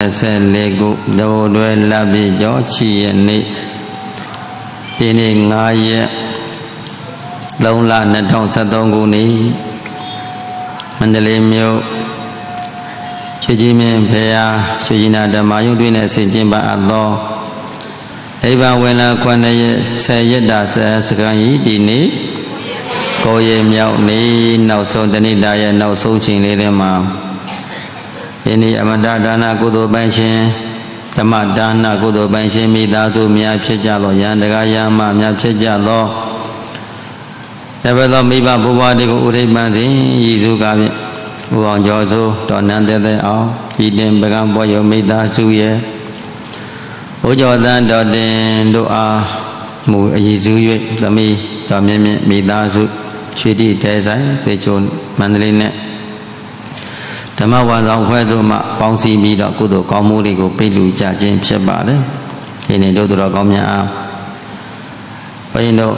24ခုသဘောတွဲလပြည့်ကျော်ချီရက်နေ့ဒီနေ့9ရက်3လ2023ခုနှစ်မန္တလေးမြို့ချွေကြီးမင်းဖေယာရွှေကြီးနာဓမ္မယုံတွင်နဲ့ဆင်ကျင်ပါအပ်သောအိဗံဝင်လာ9ရက်10ရက်တာစကံဤဒီနေ့ကိုယ်ရဲ့မြောက်နေ့နောက်ဆုံးတဏိတာရဲ့နောက်ဆုံးချိန်လေးထဲမှာ ယနေ့အမတဒါနကုသိုလ်ပိုင်ရှင်ဓမ္မဒါနကုသိုလ်ပိုင်ရှင်မိသားစုများဖြစ်ကြသောယန္တကာယမများဖြစ်ကြသောတပည့်သောမိဘဘုရားတွေကိုဥရိပန်စဉ်ရည်စုကားဖြင့်ဥအောင်ကျော်စုတော်နန်းတဲ့တဲ့အောင်ဤတင်ပကံပေါ်ယမိသားစုရဲ့ဘုကျော်သံတော်တင်တို့အားမူအည်စု၍သမီးတော်မြင့်မြင့်မိသားစုရွှေတိတဲဆိုင်စေချုံမန္တလေးနဲ့ ဓမ္မဝါဆောင်ဖွဲ့သူမှပေါင်းစည်းပြီးတော့ကုသိုလ်ကောင်းမှုတွေကိုပိတ်လူကြခြင်းဖြစ်ပါတယ်ဒီနေ့တို့တော်ကောင်းများအားဘုရင်တို့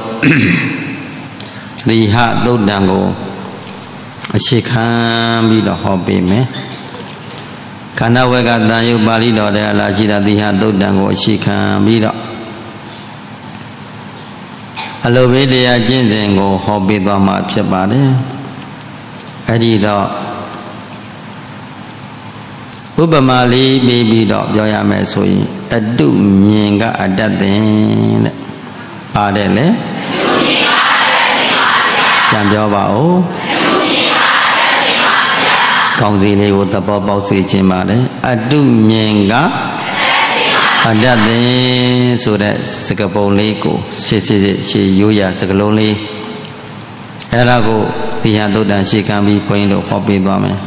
သီဟသုတ်တံကိုအခြေခံပြီးတော့ဟောပေးမယ်ခန္ဓာဝက်ကတန်ယုပါဠိတော်တဲ့အလားရှိတာသီဟသုတ်တံကိုအခြေခံပြီးတော့အလိုဘေးတရားကျင့်စဉ်ကိုဟောပေးသွားမှာဖြစ်ပါတယ်အဲ့ဒီတော့ ဥပမာလေးပြီးပြီးတော့ပြောရမယ်ဆိုရင်အတုမြင်ကအတတ်တဲ့တဲ့ပါတယ်လေပြန်ပြောပါဦးကောင်းစီလေးကိုသဘောပေါက်စေခြင်းပါတယ်အတုမြင်ကအတတ်တဲ့ဆိုတဲ့စကပုံလေးကိုရှေ့ရှေ့ရှေ့ရိုးရစကလုံးလေးအဲ့ဒါကိုတရားသုတ်တန်ရှေ့ခံပြီးဘုန်းကြီးတို့ဟောပေးသွားမယ်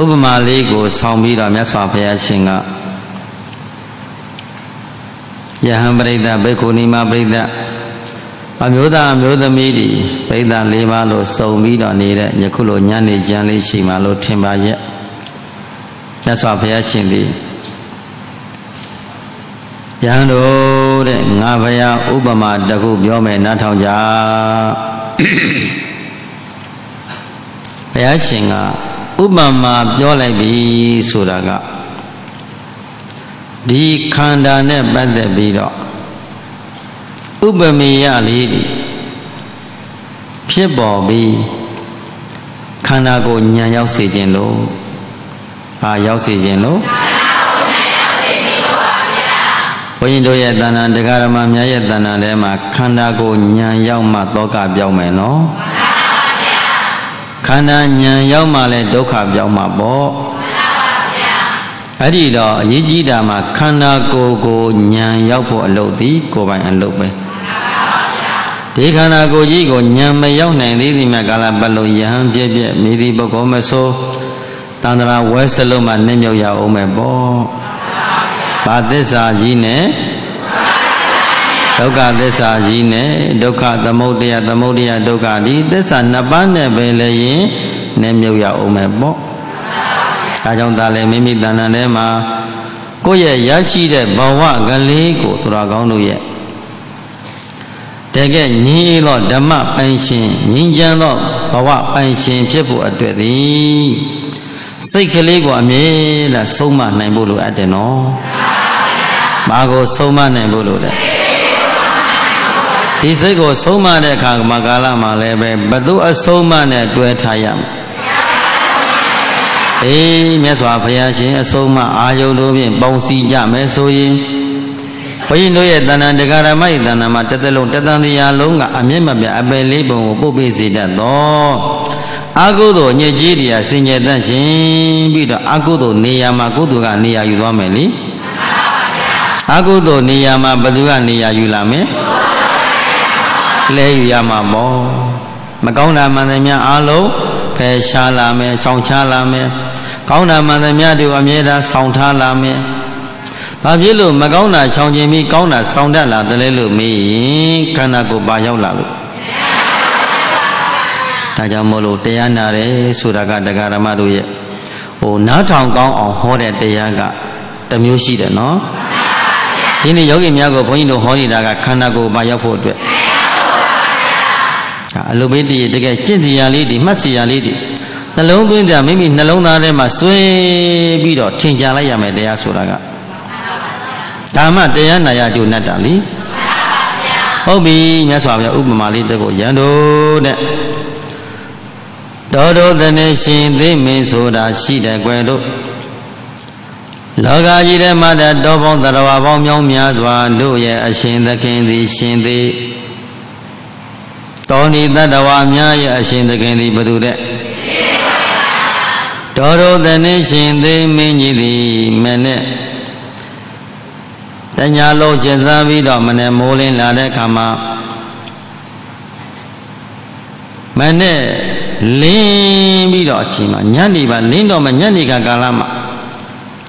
ဥပမာလေးကိုဆောင်းပြီးတော့မြတ်စွာဘုရားရှင်ကယဟန်ပရိသတ်ဘေခုနီမပရိသတ်အမျိုးသားအမျိုးသမီးတွေပရိသတ်၄ပါးလို့စုံပြီးတော့နေတဲ့ယခုလိုညနေကျမ်းလေးရှိမှလို့ထင်ပါရဲ့မြတ်စွာဘုရားရှင်သည်ယဟန်တို့တဲ့ငါဘုရားဥပမာတစ်ခုပြောမယ်နားထောင်ကြဘုရားရှင်က ဥပမာပြောလိုက်ပြီဆိုတာကဒီခန္ဓာနဲ့ပတ်သက်ပြီးတော့ဥပမေယလေးတွေဖြစ်ပေါ်ပြီးခန္ဓာကိုညံရောက်စေခြင်းလို့ဘာရောက်စေခြင်းလို့ဘုန်းကြီးတို့ရဲ့တဏ္ဍာတရားဓမ္မများရဲ့တဏ္ဍာထဲမှာခန္ဓာကိုညံရောက်မှတောကပြောင်းမယ်နော် ခန္ဓာဉာဏ်ရောက်မှလည်းဒုက္ခပြောင်းမှာပေါ့အဲ့ဒီတော့အရေးကြီးတာမှာခန္ဓာကိုယ်ကိုဉာဏ်ရောက်ဖို့အလုပ်သည်ကိုယ်ပိုင်အလုပ်ပဲဒီခန္ဓာကိုယ်ကြီးကိုဉာဏ်မရောက်နိုင်သေးသည်မြတ်ကာလပတ်လုံးယဟန်ပြည့်ပြည့်မိသည်ပုဂ္ဂိုလ်မဆိုတန္တရာဝဲစလုံးမှာနှိမ့်မြုပ်ရအောင်မယ်ပေါ့ဘာသစ္စာကြီးနဲ့ ဒုက္ခသစ္စာကြီးနဲ့ဒုက္ခသမုဒယသမုဒယဒုက္ခဒီသစ္စာနှစ်ပါးနဲ့ပဲလေရင်နဲ့မြုပ်ရအောင်မယ်ပေါ့အဲကြောင့်ဒါလည်းမိမိတဏ္ဍာထဲမှာကိုယ့်ရဲ့ရရှိတဲ့ဘဝကလေးကိုသူတော်ကောင်းတို့ရဲ့တကယ်ညီသောဓမ္မပိုင်ရှင်ညီချမ်းသောဘဝပိုင်ရှင်ဖြစ်ဖို့အတွက်သည်စိတ်ကလေးကိုအမြဲတမ်းဆုံးမနိုင်ဖို့လိုအပ်တယ်နော်။ဘာကိုဆုံးမနိုင်ဖို့လိုလဲ။ ဒီစိတ်ကိုဆုံးမတဲ့အခါမှာကာလမှာလည်းပဲဘသူအဆုံးမနဲ့တွဲထားရမယ်အေးမြတ်စွာဘုရားရှင်အဆုံးမအာယုံတို့ဖြင့်ပေါင်းစည်းကြမယ်ဆိုရင်ဘုရင်တို့ရဲ့တဏ္ဍတဂရမရဲ့တဏ္ဍမှာတစ်သက်လုံးတသံတရားလုံးကအမျက်မပြအပယ်လေးပုံကိုပုတ်ပေးစေတတ်သောအာဟုသောညစ်ကြေးတရားစင်ကြယ်တတ်ခြင်းပြီးတော့အာဟုသောနေရာမှာကုသိုလ်ကနေရာယူသွားမယ်လေအာဟုသောနေရာမှာဘသူကနေရာယူလာမယ် လဲယူရမှာပေါ့မကောင်းတာမှန်သမျှအားလုံးဖယ်ရှားလာမယ်ချောင်ချလာမယ်ကောင်းတာမှန်သမျှတို့အမြဲတမ်းဆောင်ထားလာမယ်ဘာဖြစ်လို့မကောင်းတာချောင်ကျင်ပြီးကောင်းတာဆောင်တတ်လာတယ်လို့မေးရင်ခန္ဓာကိုယ်ပါရောက်လာလို့ဒါကြောင့်မို့လို့တရားနာတယ်ဆိုတာကတရားဓမ္မတို့ရဲ့ဟိုနားထောင်ကောင်းအောင်ဟောတဲ့တရားကတမျိုးရှိတယ်နော်ဒီနေ့ယောဂီများကိုဘုန်းကြီးတို့ဟောနေတာကခန္ဓာကိုယ်ပါရောက်ဖို့အတွက် အလုဘေးတည်းတကယ်ကျင့်စီရလေးတွေမှတ်စီရလေးတွေနှလုံးသွင်းကြမိမိနှလုံးသားထဲမှာစွဲပြီးတော့ထင်ကြလိုက်ရမယ်တရားဆိုတာကဓမ္မတရားနာရကျုံနဲ့တာလीဟုတ်ပြီမြတ်စွာဘုရားဥပမာလေးတက်ကိုရန်တို့တဲ့တော်တော်တည်းရှင်သိမင်းဆိုတာရှိတယ်ကွယ်တို့လောကကြီးထဲမှာတောပေါင်းတရဝပေါင်းမြောင်းများစွာတို့ရဲ့အရှင်သခင်သည်ရှင်သည် တောဏီတတဝများရဲ့အရှင်သခင်သည်ဘုသူတဲ့တော်တော်တည်းရှင်သိမင်းကြီးသည်မနဲ့တညာလုံးကျစားပြီးတော့မနဲ့မိုးလင်းလာတဲ့အခါမှာမနဲ့လင်းပြီးတော့အချိန်မှာညနေပါလင်းတော့မှညနေကကာလမှာ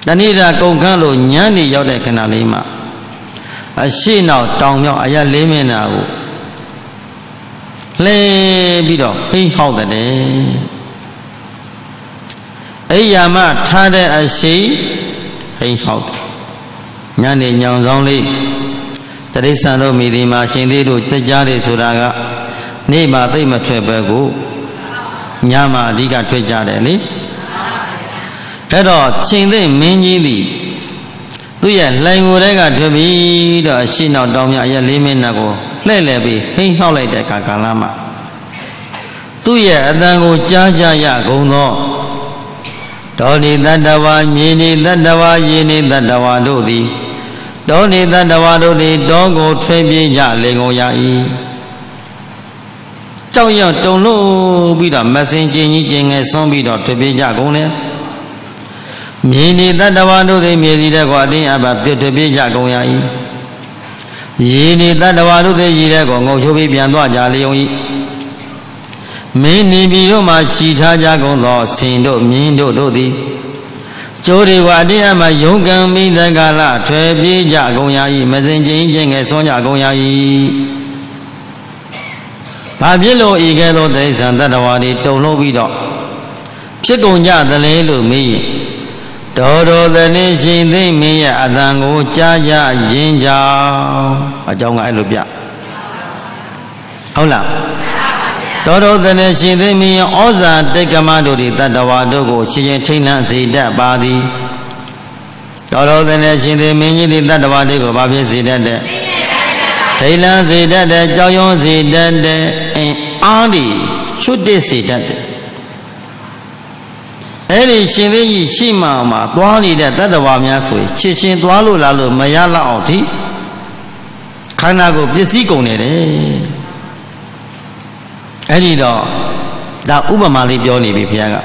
တဏိဒာကုန်ခန်းလို့ညနေရောက်တဲ့ခဏလေးမှာအရှိနောက်တောင်မြောက်အရလေးမင်းနာကို လှဲပြီးတော့ဟိဟောက်တဲ့အိယာမထားတဲ့အရှိဟိဟောက်ညနေညောင်ဆောင်လေးတရိစ္ဆာန်တို့မိဒီမှာရှင်သေးတို့တက်ကြတယ်ဆိုတာကနေ့မှာသိမထွက်ပဲကိုညမှာအဓိကထွက်ကြတယ်လေအဲ့တော့ချိန်သိမင်းကြီးသည်သူ့ရဲ့လှိုင်ကိုယ်တဲကထွက်ပြီးတော့ရှင်းနောက်တောင်းမြအရက်လေးမင်းနာကို လှဲ့လှယ်ပြီးဟိမ့်ဟောက်လိုက်တဲ့အခါကာလမှာသူ့ရဲ့အတန်ကိုကြားကြရကုန်သောဒေါနိတတဝါမြေနိတတဝါယေနိတတဝါတို့သည်ဒေါနိတတဝါတို့သည်တောကိုထွေးပြေးကြလေကုန်ရ၏ကြောက်ရွံ့တုန်လို့ပြီးတော့မစင်ကျင်ကြီးကျင်ငယ်ဆုံးပြီးတော့ထွေးပြေးကြကုန်တယ်မြေနေတတဝါတို့သည်မြေစီတဲ့ကွာအတင်းအပပြွတ်ထွေးပြေးကြကုန်ရ၏ ရေနေတတဝါတို့သည်ရေတဲ့ကွာငုံချိုးပြီးပြန်သွားကြလေုံ၏မင်းနေပြီတို့မှရှိထားကြကုန်သောဆင်တို့မြင်းတို့တို့သည်ကျိုးတွေကတရားမှယုံကံမိတကလထွယ်ပြေးကြကုန်ရ၏မစင်ချင်းချင်းငယ်ဆွမ်းကြကုန်ရ၏ဘာဖြစ်လို့ဤကဲ့သို့တိသံတတ္တဝါတွေတုံလို့ပြီးတော့ဖြစ်ကုန်ကြသလဲလို့မေးရင် ဒေါ်တော်သနေရှင်သိမင်းရဲ့အတန်ကိုကြားကြရင်ကြောင်းအကြောင်းကအဲ့လိုပြဟုတ်လားတော်တော်တည်းရှင်သိမင်းဩဇာတိတ်ကမတို့ဒီတတ္တဝါတို့ကိုချင်းချင်းထိတ်လန့်စေတတ်ပါသည်တော်တော်တည်းရှင်သိမင်းကြီးဒီတတ္တဝါတွေကိုဘာဖြစ်စေတတ်တဲ့ထိတ်လန့်စေတတ်တဲ့ကြောက်ရွံ့စေတတ်တဲ့အင်းအားဒီချွတ်တစ်စေတတ်တဲ့ အဲ့ဒီရှင်သေးကြီးရှိမှမှာသွားနေတဲ့တတ္တဝါများဆိုရင်ချစ်ချင်းသွားလို့လားလို့မရလောက်အောင်ဒီခန္ဓာကိုပစ္စည်းကုန်နေတယ်အဲ့ဒီတော့ဒါဥပမာလေးပြောနေပြီဘုရားက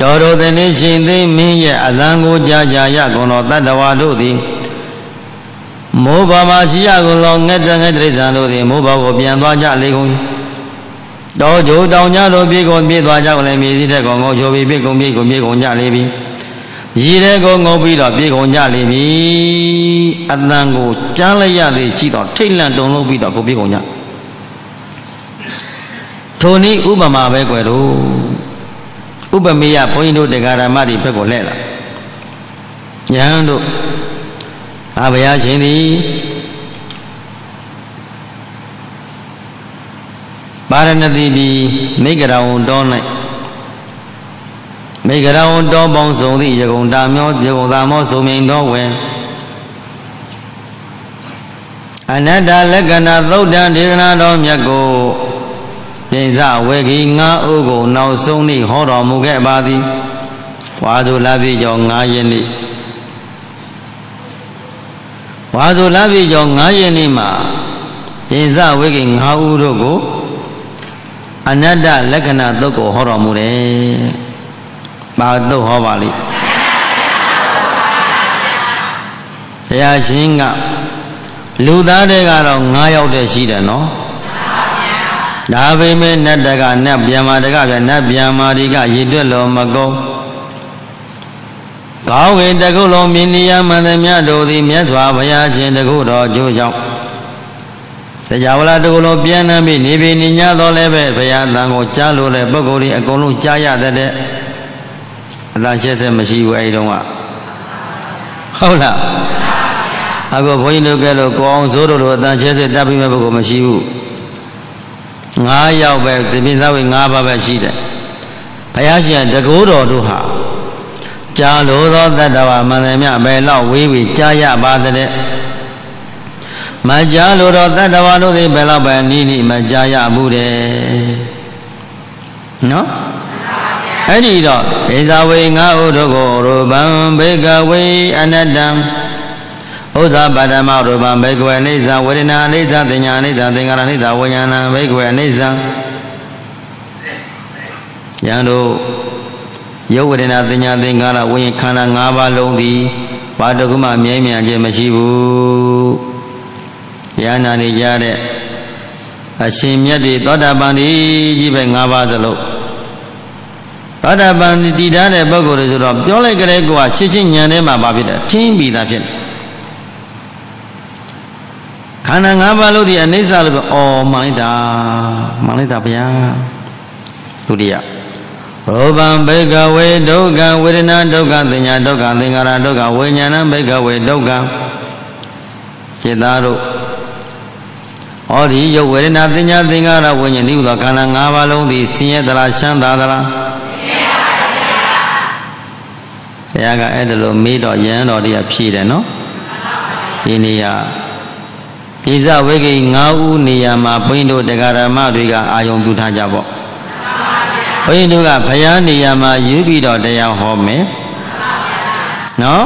တော်တော်တည်းရှင်သိမင်းရဲ့အလံကိုကြာကြာရကုန်တော်တတ္တဝါတို့သည်မိုးဘာမှာရှိရကုန်သောငှက်တငှက်တိရစ္ဆာန်တို့သည်မိုးဘာကိုပြန်သွားကြလေကုန် တော်ကြိုတောင်ကြတို့ပြေကုန်ပြေသွားကြကုန်လည်းမြေစည်းတဲ့ကောင်ကိုချိုပြီးပြေကုန်ပြေကုန်ပြေကုန်ကြလေပြီရည်တဲ့ကိုငုံပြီးတော့ပြေကုန်ကြလေပြီအတန်ကိုကြားလိုက်ရသည်ရှိတော့ထိတ်လန့်တုန်လို့ပြီးတော့ကိုပြေကုန်ကြထိုနည်းဥပမာပဲကွယ်တို့ဥပမေယဘုန်းကြီးတို့တရားဓမ္မတွေဘက်ကိုလှည့်လာညာတို့အဘယာရှင်သည် ပါရဏတိပြည်မိဂရဝံတော၌မိဂရဝံတောပေါင်းစုံသည့်ယကုံတာမျောယကုံသာမောစုံမြိန်တော်ဝင်အနတ္တလက္ခဏာသုတ်တံဒေသနာတော်မြတ်ကိုပိဇဝေခီငါးဥကိုနောက်ဆုံးနေ့ဟောတော်မူခဲ့ပါသည်ဝါဆိုလာပြီကျော်9ရက်နေ့ဝါဆိုလာပြီကျော်9ရက်နေ့မှာပိဇဝေခီငါးဥတို့ကို အနတ္တလက္ခဏာသုတ်ကိုဟောတော်မူတယ်။ဘာသုတ်ဟောပါလိမ့်။ဘုရားရှင်ကလူသားတွေကတော့9ယောက်တည်းရှိတယ်နော်။ဒါပေမဲ့နတ်တကနတ်ပြန်မာတကဗျနတ်ပြန်မာဒီကရည်တွက်လို့မကုန်ကောင်းကင်တကုလုံးမြင်နေရမှန်သမျှတို့သည်မြတ်စွာဘုရားရှင်တကုတော်ကျိုးကြောင့် တရားဝလာတကုလုံးပြန်နှံပြီးနေပြီနေညတော်လည်းပဲဘုရားတန်ကိုကြားလို့တဲ့ပုဂ္ဂိုလ်တွေအကုန်လုံးကြားရတဲ့အတန်ရှက်ဆက်မရှိဘူးအဲဒီတုန်းကဟုတ်လားအခုဘုန်းကြီးတို့ကဲလို့ကိုအောင်ဇိုးတို့လိုအတန်ရှက်ဆက်တပ်ပြီးမဲ့ပုဂ္ဂိုလ်မရှိဘူး9ယောက်ပဲသပိသဝေ9ပါးပဲရှိတယ်ဘုရားရှင်တကူတော်တို့ဟာကြာလို့သောတတ္တဝမန္တမြဘယ်လောက်ဝေးဝေးကြာရပါတဲ့ မကြာလို့တော့တတ္တဝတို့သည်ဘယ်လောက်ပဲနီးနီးမကြာရဘူးတဲ့နော်အဲ့ဒီတော့ဧဇဝေငါဥဒကိုရူပံဘေကဝေအနတ္တံဥဇာပါဒမရူပံဘေကဝေအိဋ္ဌဝေဒနာအိဋ္ဌသညာအိဋ္ဌသင်္ခါရအိဋ္ဌဝိညာဏဘေကဝေအိဋ္ဌယံတို့ရုပ်ဝေဒနာသညာသင်္ခါရဝိညာဉ်ခန္ဓာ၅ပါးလုံးသည်ဘာတကုမှမြဲမြံခြင်းမရှိဘူး။ ဉာဏ်နာနေကြတဲ့အရှင်မြတ်တွေသောတာပန်ကြီးပဲ၅ပါးစလုံးသောတာပန်တည်ထားတဲ့ပုဂ္ဂိုလ်တွေဆိုတော့ပြောလိုက်ကြတဲ့ကောချစ်ချင်းဉာဏ်ထဲမှာပါဖြစ်တယ်ထင်းပြီးသားဖြစ်တယ်ခန္ဓာ၅ပါးလို့ဒီအနိစ္စလို့ပြောအော်မှန်လိုက်တာမှန်လိုက်တာဗျာဒုတိယရူပံဘိကဝေဒုက္ခဝေဒနာဒုက္ခသင်ညာဒုက္ခသင်္ခါရဒုက္ခဝိညာဏဘိကဝေဒုက္ခจิตသားတို့ ဟောဒီရုပ်ဝေဒနာသင်ညာသင်္ခါရဝိညာဉ်ဒီဟူသောခန္ဓာ၅ပါးလုံးသည်ဆင်းရဲသလားချမ်းသာသလားဆင်းရဲပါဗျာဘုရားကအဲ့ဒါလိုမေးတော့ယဟန်တော်တွေကဖြေတယ်နော်ဒီနေရာပိဇဝိကိ၅ဦးနေရာမှာဘုန်းကြီးတို့တရားဓမ္မတွေကအာယုံပြုထားကြပေါ့ဘုန်းကြီးတို့ကဘုရားနေရာမှာယူပြီးတော့တရားဟောမယ်နော်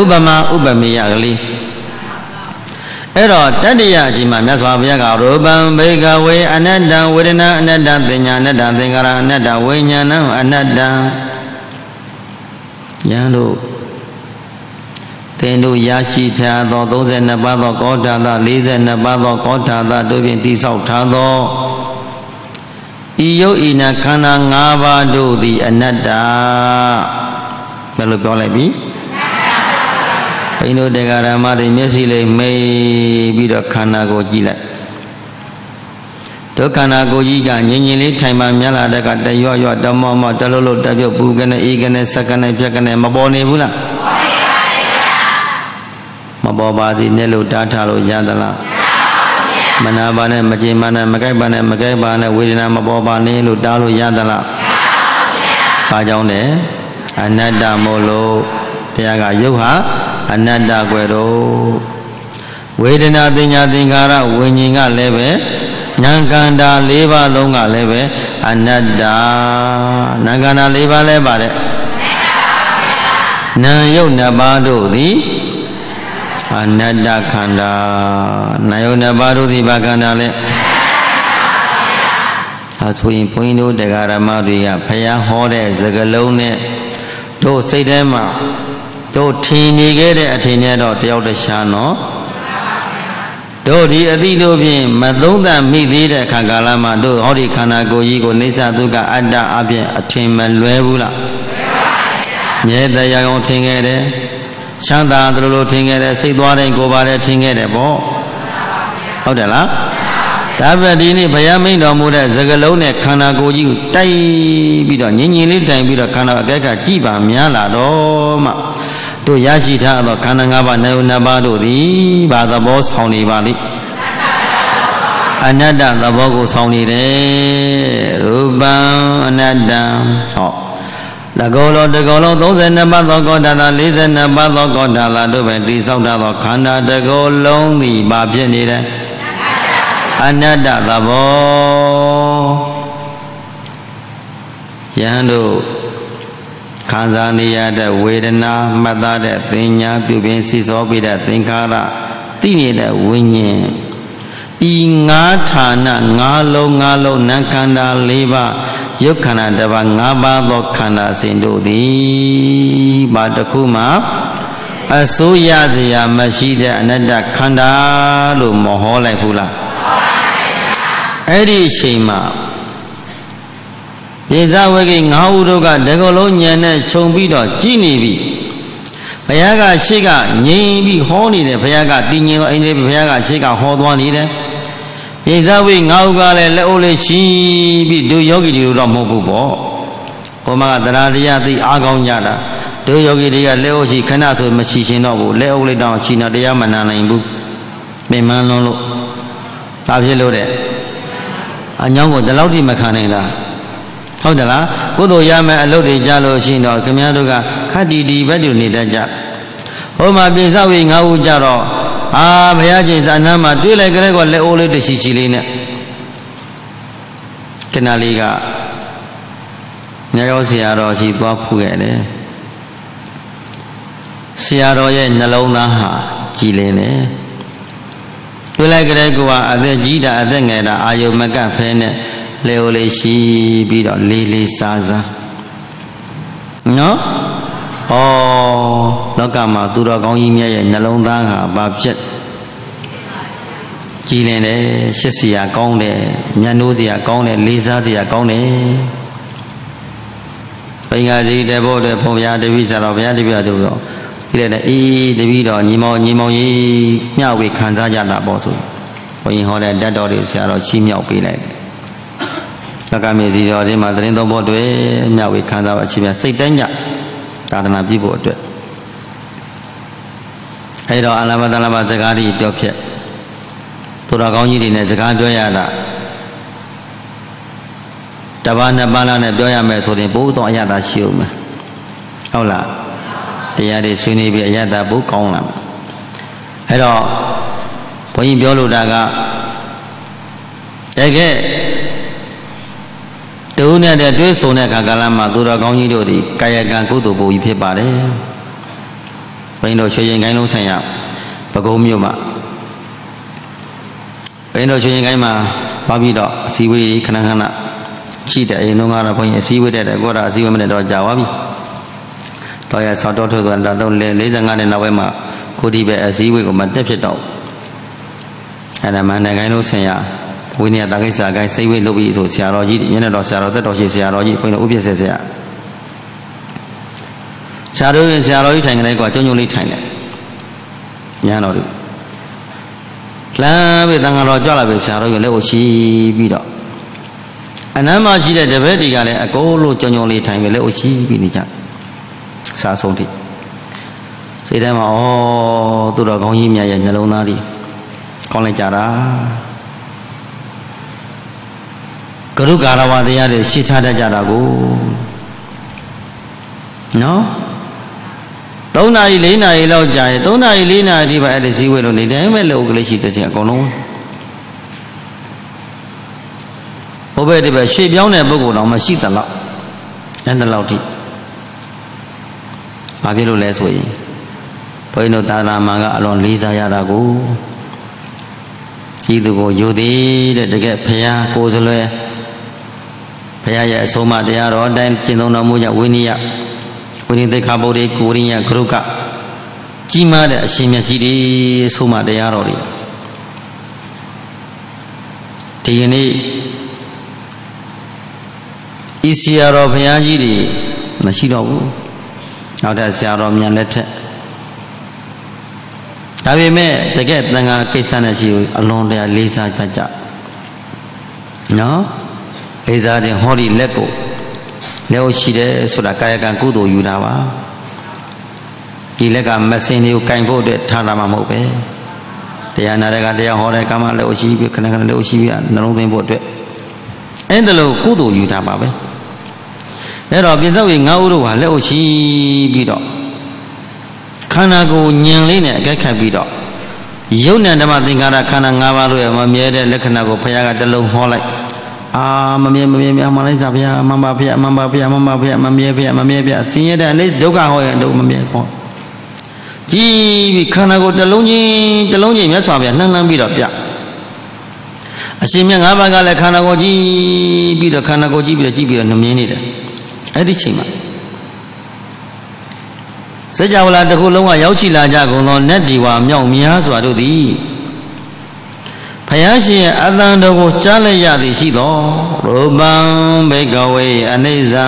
ဥပမာဥပမေယကလေး အဲ့တော့တတ္တရာကြီးမှာမြတ်စွာဘုရားကရူပံဘေကဝေအနတ္တဝေဒနာအနတ္တသင်ညာအနတ္တသင်္ခါရအနတ္တဝိညာဏအနတ္တယံတို့သင်တို့ရရှိထားသော32ပါးသောကောဋ္ဌာသ42ပါးသောကောဋ္ဌာသတို့ဖြင့်တိဆောက်ထားသောဤယုတ်ဤနာခန္ဓာ၅ပါးတို့သည်အနတ္တဘယ်လိုပြောလိုက်ပြီ ဘိန်းတို့တရားဓမ္မတွေမျက်စိလေးမိပြီးတော့ခန္ဓာကိုကြည့်လိုက်ဒုက္ခနာကိုကြီးကငြိမ်ငြိမ်လေးထိုင်မှမြတ်လာတဲ့ကတရွရွတမောမောတလုံးလုံးတပြုတ်ပူကနေအေးကနေစက္ကနေဖြတ်ကနေမပေါ်နေဘူးလားမပေါ်ပါစေနဲ့လို့တားထားလို့ရသလားမနာပါနဲ့မကြင်ပါနဲ့မကြိုက်ပါနဲ့မကြိုက်ပါနဲ့ဝေဒနာမပေါ်ပါနဲ့လို့တားလို့ရသလားဘာကြောင့်လဲအနတ္တမို့လို့ဘုရားကယုတ်ဟာ အနတ္တကွယ်တော့ဝေဒနာတင်ညာသင်္ခါရဝิญဉ်ကလည်းပဲဉာဏ်ကန္တာ၄ပါးလုံးကလည်းပဲအနတ္တဉာဏ်ကန္တာ၄ပါးလည်းပါတဲ့နာယုတ်နှစ်ပါးတို့သည်အနတ္တခန္ဓာနာယုတ်နှစ်ပါးတို့သည်ဘာခန္ဓာလဲအဲဆိုရင်ဘုန်းကြီးတို့တရားဓမ္မတွေကဖျားဟောတဲ့စကားလုံးနဲ့တို့စိတ်ထဲမှာ တို့ထင်နေခဲ့တဲ့အထင်နဲ့တော့တယောက်တခြားနော်တို့ဒီအတိတို့ဖြင့်မသုံးသပ်မိသေးတဲ့အခါကာလမှာတို့ဟောဒီခန္ဓာကိုယ်ကြီးကိုနေသဒုက္ခအတ္တအပြင်အထင်မလွဲဘူးလားမြဲတရားအောင်ထင်ခဲ့တယ်ချမ်းသာတယ်လို့ထင်ခဲ့တယ်စိတ်သွားတိုင်းကိုယ်ပါတဲ့ထင်ခဲ့တယ်ပေါ့ဟုတ်တယ်လားဒါပဲဒီနေ့ဘုရားမိန်တော်မူတဲ့စကလုံးနဲ့ခန္ဓာကိုယ်ကြီးကိုတိုက်ပြီးတော့ငြင်ငြင်လေးတိုင်ပြီးတော့ခန္ဓာအကဲကကြည်ပါများလာတော့မှ တို့ရရှိထားသောခန္ဓာ၅ပါးနာယုနှစ်ပါးတို့သည်ဘာသဘောဆောင်နေပါလိမ့်အနတ္တသဘောကိုဆောင်နေတယ်ရူပံအနတ္တဟောတကောလုံးတကောလုံး32ပါးသောကောဋ္ဌာသ42ပါးသောကောဋ္ဌာသတို့ပဲတိဆောက်ထားသောခန္ဓာတကောလုံးသည်ဘာဖြစ်နေတယ်အနတ္တသဘောယဟန်တို့ ခံစားနေရတဲ့ဝေဒနာမှတ်သားတဲ့သင်ညာပြုပြင်စီစောပြီးတဲ့သင်္ခါရသိနေတဲ့ဝိညာဉ်ဤငါးဌာနငါးလုံးငါးလုံးနံခန္ဓာ၄ပါးယုတ်ခန္ဓာတစ်ပါး၅ပါးသောခန္ဓာစဉ်တို့သည်ဘာတစ်ခုမှအစိုးရစရာမရှိတဲ့အနတ္တခန္ဓာလို့မဟောလိုက်ဘူးလားအဲ့ဒီအချိန်မှာ ပြေဇဝဂိငါးဦးတို့ကတကောလုံးညံနဲ့ခြုံပြီးတော့ကြည်နေပြီဘုရားကရှေ့ကငြိမ်ပြီးဟောနေတယ်ဘုရားကတည်ငြိမ်သောအိန္ဒိဘုရားကရှေ့ကဟောသွားနေတယ်ပြေဇဝိငါးဦးကလည်းလက်အိုးလေးရှိပြီးတို့ယောဂီတွေတော့မဟုတ်ဘူးပေါ့ဟိုမှာကတရားတရားသိအားကောင်းကြတာတို့ယောဂီတွေကလက်အိုးရှိခဏဆိုမရှိရှင်တော့ဘူးလက်အိုးလေးတောင်ရှိတော့တရားမနာနိုင်ဘူးပင်မလွန်းလို့ဒါဖြစ်လို့တဲ့အညောင်းကိုဒီလောက်ထိမခံနိုင်တာ ဟုတ်တယ်လားကုသိုလ်ရမယ်အလုပ်တွေကြလို့ရှိရင်တော့ခင်ဗျားတို့ကခတ္တီဒီဘက်တူနေတတ်ကြဟိုမှာပြိဿဝေငါးဦးကြတော့အာဘုရားရှင်သာနာမှာတွေ့လိုက်ကြတဲ့ကလက်အိုးလေးတရှိရှိလေးနဲ့ကနလေးကညရောဆရာတော်ရှိသွားဖူးခဲ့တယ်ဆရာတော်ရဲ့နှလုံးသားဟာကြည်လင်တယ်တွေ့လိုက်ကြတဲ့ကအသက်ကြီးတာအသက်ငယ်တာအာယုမကတ်ဖဲနဲ့ လေိုလေးရှိပြီးတော့လေးလေးစားစားနော်ဩလောကမှာသူတော်ကောင်းကြီးမြတ်ရဲ့နှလုံးသားဟာဘာဖြစ်ကြည်လင်တယ်ရှစ်စရာကောင်းတယ်မြတ်နိုးစရာကောင်းတယ်လေးစားစရာကောင်းတယ်ပင်္ဂါစီတဘောတဲ့ဘုံဘုရားတပည့်ဆရာတော်ဘုရားတပည့်တော်တို့ဒီလည်းနဲ့အေးတပည့်တော်ညီမောင်ညီမောင်ကြီးမျှဝေခံစားကြတာပေါ့ဆိုဘုရင်ဟောတဲ့တတ်တော်တွေဆရာတော်ချီးမြှောက်ပေးလိုက်တယ် သက္ကမေစီတော်ဒီမှာသတင်းသုံးဖို့အတွက်မျှဝေခံစားပါအချင်းများစိတ်တိုင်းကြသာသနာပြုဖို့အတွက်အဲတော့အလဘတလဘစကားကြီးပြောဖြစ်သူတော်ကောင်းကြီးတွေနဲ့စကားပြောရတာတပါးနှစ်ပါးလားနဲ့ပြောရမယ်ဆိုရင်ဘိုးတော်အရသာရှိဦးမယ်ဟုတ်လားတရားတွေဆွေးနွေးပြီးအရသာဘိုးကောင်းလာမယ်အဲတော့ဘုန်းကြီးပြောလို့တာကတကယ် တူနဲ့တဲ့တွဲဆုံတဲ့အခါကာလမှာသူတော်ကောင်းကြီးတို့သည်ကာယကံကုသိုလ်ဘုံကြီးဖြစ်ပါတယ်ဘိန်းတော်ရွှေရင်ကိုင်းလုံးဆိုင်ရပကုံးမြို့မှာဘိန်းတော်ရွှေရင်ကိုင်းမှာသွားပြီးတော့အစည်းအဝေးခဏခဏရှိတယ်အရင်တော့ကတော့ဘုန်းကြီးအစည်းအဝေးတက်တယ်ကိုတော့အစည်းအဝေးမနဲ့တော့ကြာသွားပြီတော်ရဆောက်တော်ထွဆိုတော့တော့45နှစ်နောက်ပိုင်းမှာကိုဒီပဲအစည်းအဝေးကိုမတက်ဖြစ်တော့အဲ့ဒါမှန်တယ်ကိုင်းလုံးဆိုင်ရ ဝိနည်းတာကိစ္စအကိုင်းစိတ်ဝိလုပ်ပြီးဆိုဆရာတော်ကြီးညနေတော်ဆရာတော်သက်တော်ရှိဆရာတော်ကြီးဘုန်းကြီးဥပ္ပစေဆရာဆရာတော်ရင်ဆရာတော်ကြီးထိုင်ကြတယ်ကွာကျုံကျုံလေးထိုင်တယ်ညာတော်တို့လမ်းပြီးတန်ဃာတော်ကြွလာပြီဆရာတော်ကြီးလက်ကိုချီပြီးတော့အနမ်းမှာရှိတဲ့တပည့်တွေကလည်းအကုန်လုံးကျုံကျုံလေးထိုင်ပြီးလက်ကိုချီပြီးနေကြစာဆုံးတိစိတ်ထဲမှာဩသူတော်ကောင်းကြီးမြတ်ရဲ့နှလုံးသားတွေကောင်းလိုက်ကြတာ ကရုကာရဝတရားတွေရှင်းထားတတ်ကြတာကိုနော်3နာရီ4နာရီလောက်ကြာရင်3နာရီ4နာရီဒီပါအဲ့ဒီဈေးဝယ်လို့နေတိုင်းပဲလို့ကလေးရှိတဲ့ချင်းအကုန်လုံးဘိုးဘဲဒီပဲရွှေပြောင်းတဲ့ပုဂ္ဂိုလ်တော့မရှိသလောက်အဲ့ဒါလောက်ထိဘာဖြစ်လို့လဲဆိုရင်ဘုန်းကြီးတို့သာသနာမှာကအလွန်လေးစားရတာကိုကြီးသူကိုယူသည်တဲ့တကယ်ဖရာကိုယ်စလွဲဘု ရားရဲ့အဆုံးအမတရားတော်အတိုင်းကျင့်သုံးတော်မူကြဝိနည်းဝိနည်းသိက္ခာပုဒ်တွေကိုရိယဂရုကကြီးမားတဲ့အရှင်မြတ်ကြီးတွေအဆုံးအမတရားတော်တွေဒီကနေ့ဤဆရာတော်ဘုရားကြီးတွေမရှိတော့ဘူးနောက်တဲ့ဆရာတော်မြန်လက်ထက်ဒါပေမဲ့တကယ်တန်ခါကိစ္စနဲ့ရှိအလွန်တရာလေးစားကြကြနော် လေးစားတဲ့ဟောဒီလက်ကိုလက်ကိုရှိတယ်ဆိုတာကာယကံကုသိုလ်ယူတာပါဒီလက်ကမစင်တွေကိုကင်ဖို့အတွက်ထားတာမှမဟုတ်ပဲတရားနာတဲ့ကတရားဟောတဲ့ကမှလက်ကိုရှိပြီးခဏခဏလက်ကိုရှိပြီးနှလုံးသွင်းဖို့အတွက်အဲ့ဒါလို့ကုသိုလ်ယူတာပါပဲအဲ့တော့ပြင်သောဝေငါးဦးတို့ဟာလက်ကိုရှိပြီးတော့ခန္ဓာကိုယ်ညင်လေးနဲ့အကဲခတ်ပြီးတော့ယုံနဲ့ဓမ္မသင်္ကာရခန္ဓာ၅ပါးလို့ရမမြဲတဲ့လက္ခဏာကိုဘုရားကတလုံးဟောလိုက် အာမမြဲမမြဲမြဲမှန်လိုက်တာဘုရားမှန်ပါဘုရားမှန်ပါဘုရားမှန်ပါဘုရားမမြဲဘုရားမမြဲဘုရားဆင်းရဲတဲ့အနိစ္စဒုက္ခဟောရင်တော့မမြဲခေါ်ကြည်ပြီးခန္ဓာကိုယ်တလုံးချင်းတလုံးချင်းမြတ်စွာဘုရားလှမ်းလှမ်းပြီးတော့ပြအရှင်မြတ်၅ပါးကလည်းခန္ဓာကိုယ်ကြည်ပြီးတော့ခန္ဓာကိုယ်ကြည်ပြီးတော့ကြည်ပြီးတော့နှမြင်နေတယ်အဲ့ဒီချိန်မှာစကြဝဠာတစ်ခုလုံးကရောက်ချီလာကြကုန်သောနတ်ဒီဝါမြောက်များစွာတို့သည် ဖယားရှင်ရဲ့အတန်တော်ကိုကြားလိုက်ရသည်ရှိသောရူပံဘေကဝေအနိစ္စံ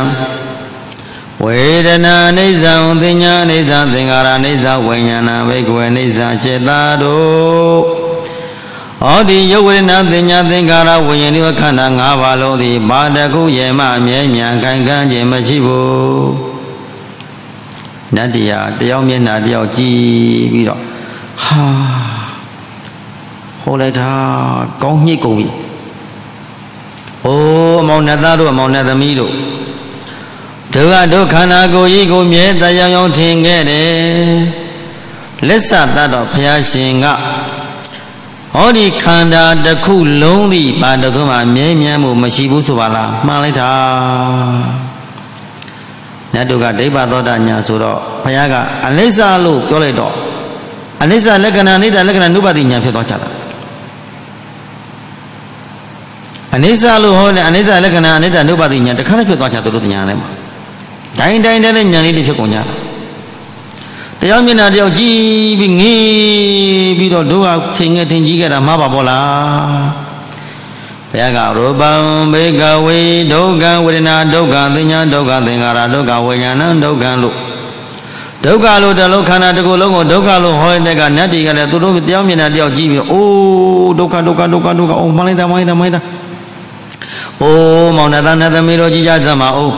ဝေဒနာအနိစ္စံသင်ညာအနိစ္စသင်္ခါရအနိစ္စဝိညာဏဘေကဝေအနိစ္စစေတတို့ဟောဒီယုတ်ဝေဒနာသင်ညာသင်္ခါရဝိညာဉ်ဒီခန္ဓာ၅ပါးလုံးသည်ဘာတခုရဲ့မှအမြဲမြံခိုင်ခံ့ခြင်းမရှိဘူးနတ်တရားတယောက်မျက်နှာတယောက်ကြည့်ပြီးတော့ဟာ ဟောလိုက်တာကောင်းညှိကုန်ပြီအိုးအမောင်နဲ့သားတို့အမောင်နဲ့သမီးတို့ဒုက္ခဒုက္ခနာကိုကြီးကိုမြဲတရားရောင်ထင်ခဲ့တယ်လက်ဆသတ်တော်ဘုရားရှင်ကဟောဒီခန္ဓာတစ်ခုလုံးသည်ဘာတစ်ခုမှမြဲမြံမှုမရှိဘူးဆိုပါလားမှန်လိုက်တာနတ်တို့ကဒိဗ္ဗသောတာညာဆိုတော့ဘုရားကအနိစ္စလို့ပြောလိုက်တော့အနိစ္စလက္ခဏာအနိစ္စလက္ခဏာနုပါတိညာဖြစ်သွားကြတာ အနိစ္စလို့ဟောတယ်အနိစ္စလက္ခဏာအနိစ္စနုပါတိညာတခါနဲ့ဖြစ်သွားကြသူတို့ညာထဲမှာဒိုင်းတိုင်းတဲ့ညာလေးတွေဖြစ်ကုန်ကြတာတရားမျက်နှာတယောက်ကြည့်ပြီးငေးပြီးတော့တို့ကချိန်ငယ်ထင်ကြီးခဲ့တာမှားပါဘောလားဘုရားကရူပံဘေကဝေဒုက္ခဝေဒနာဒုက္ခသင်ညာဒုက္ခသင်္ခါရဒုက္ခဝေညာဏဒုက္ခလို့ဒုက္ခလို့တလုံးခန္ဓာတစ်ခုလုံးကိုဒုက္ခလို့ဟောတဲ့ကနတ်တွေကလည်းသူတို့တရားမျက်နှာတယောက်ကြည့်ပြီးအိုးဒုက္ခဒုက္ခဒုက္ခဒုက္ခအိုးမှန်လိုက်တာမှန်လိုက်တာမှန်လိုက်တာ အိုးမောင်နှသားနဲ့သမီးတို့ကြည်ကြစမ်းပါအိုး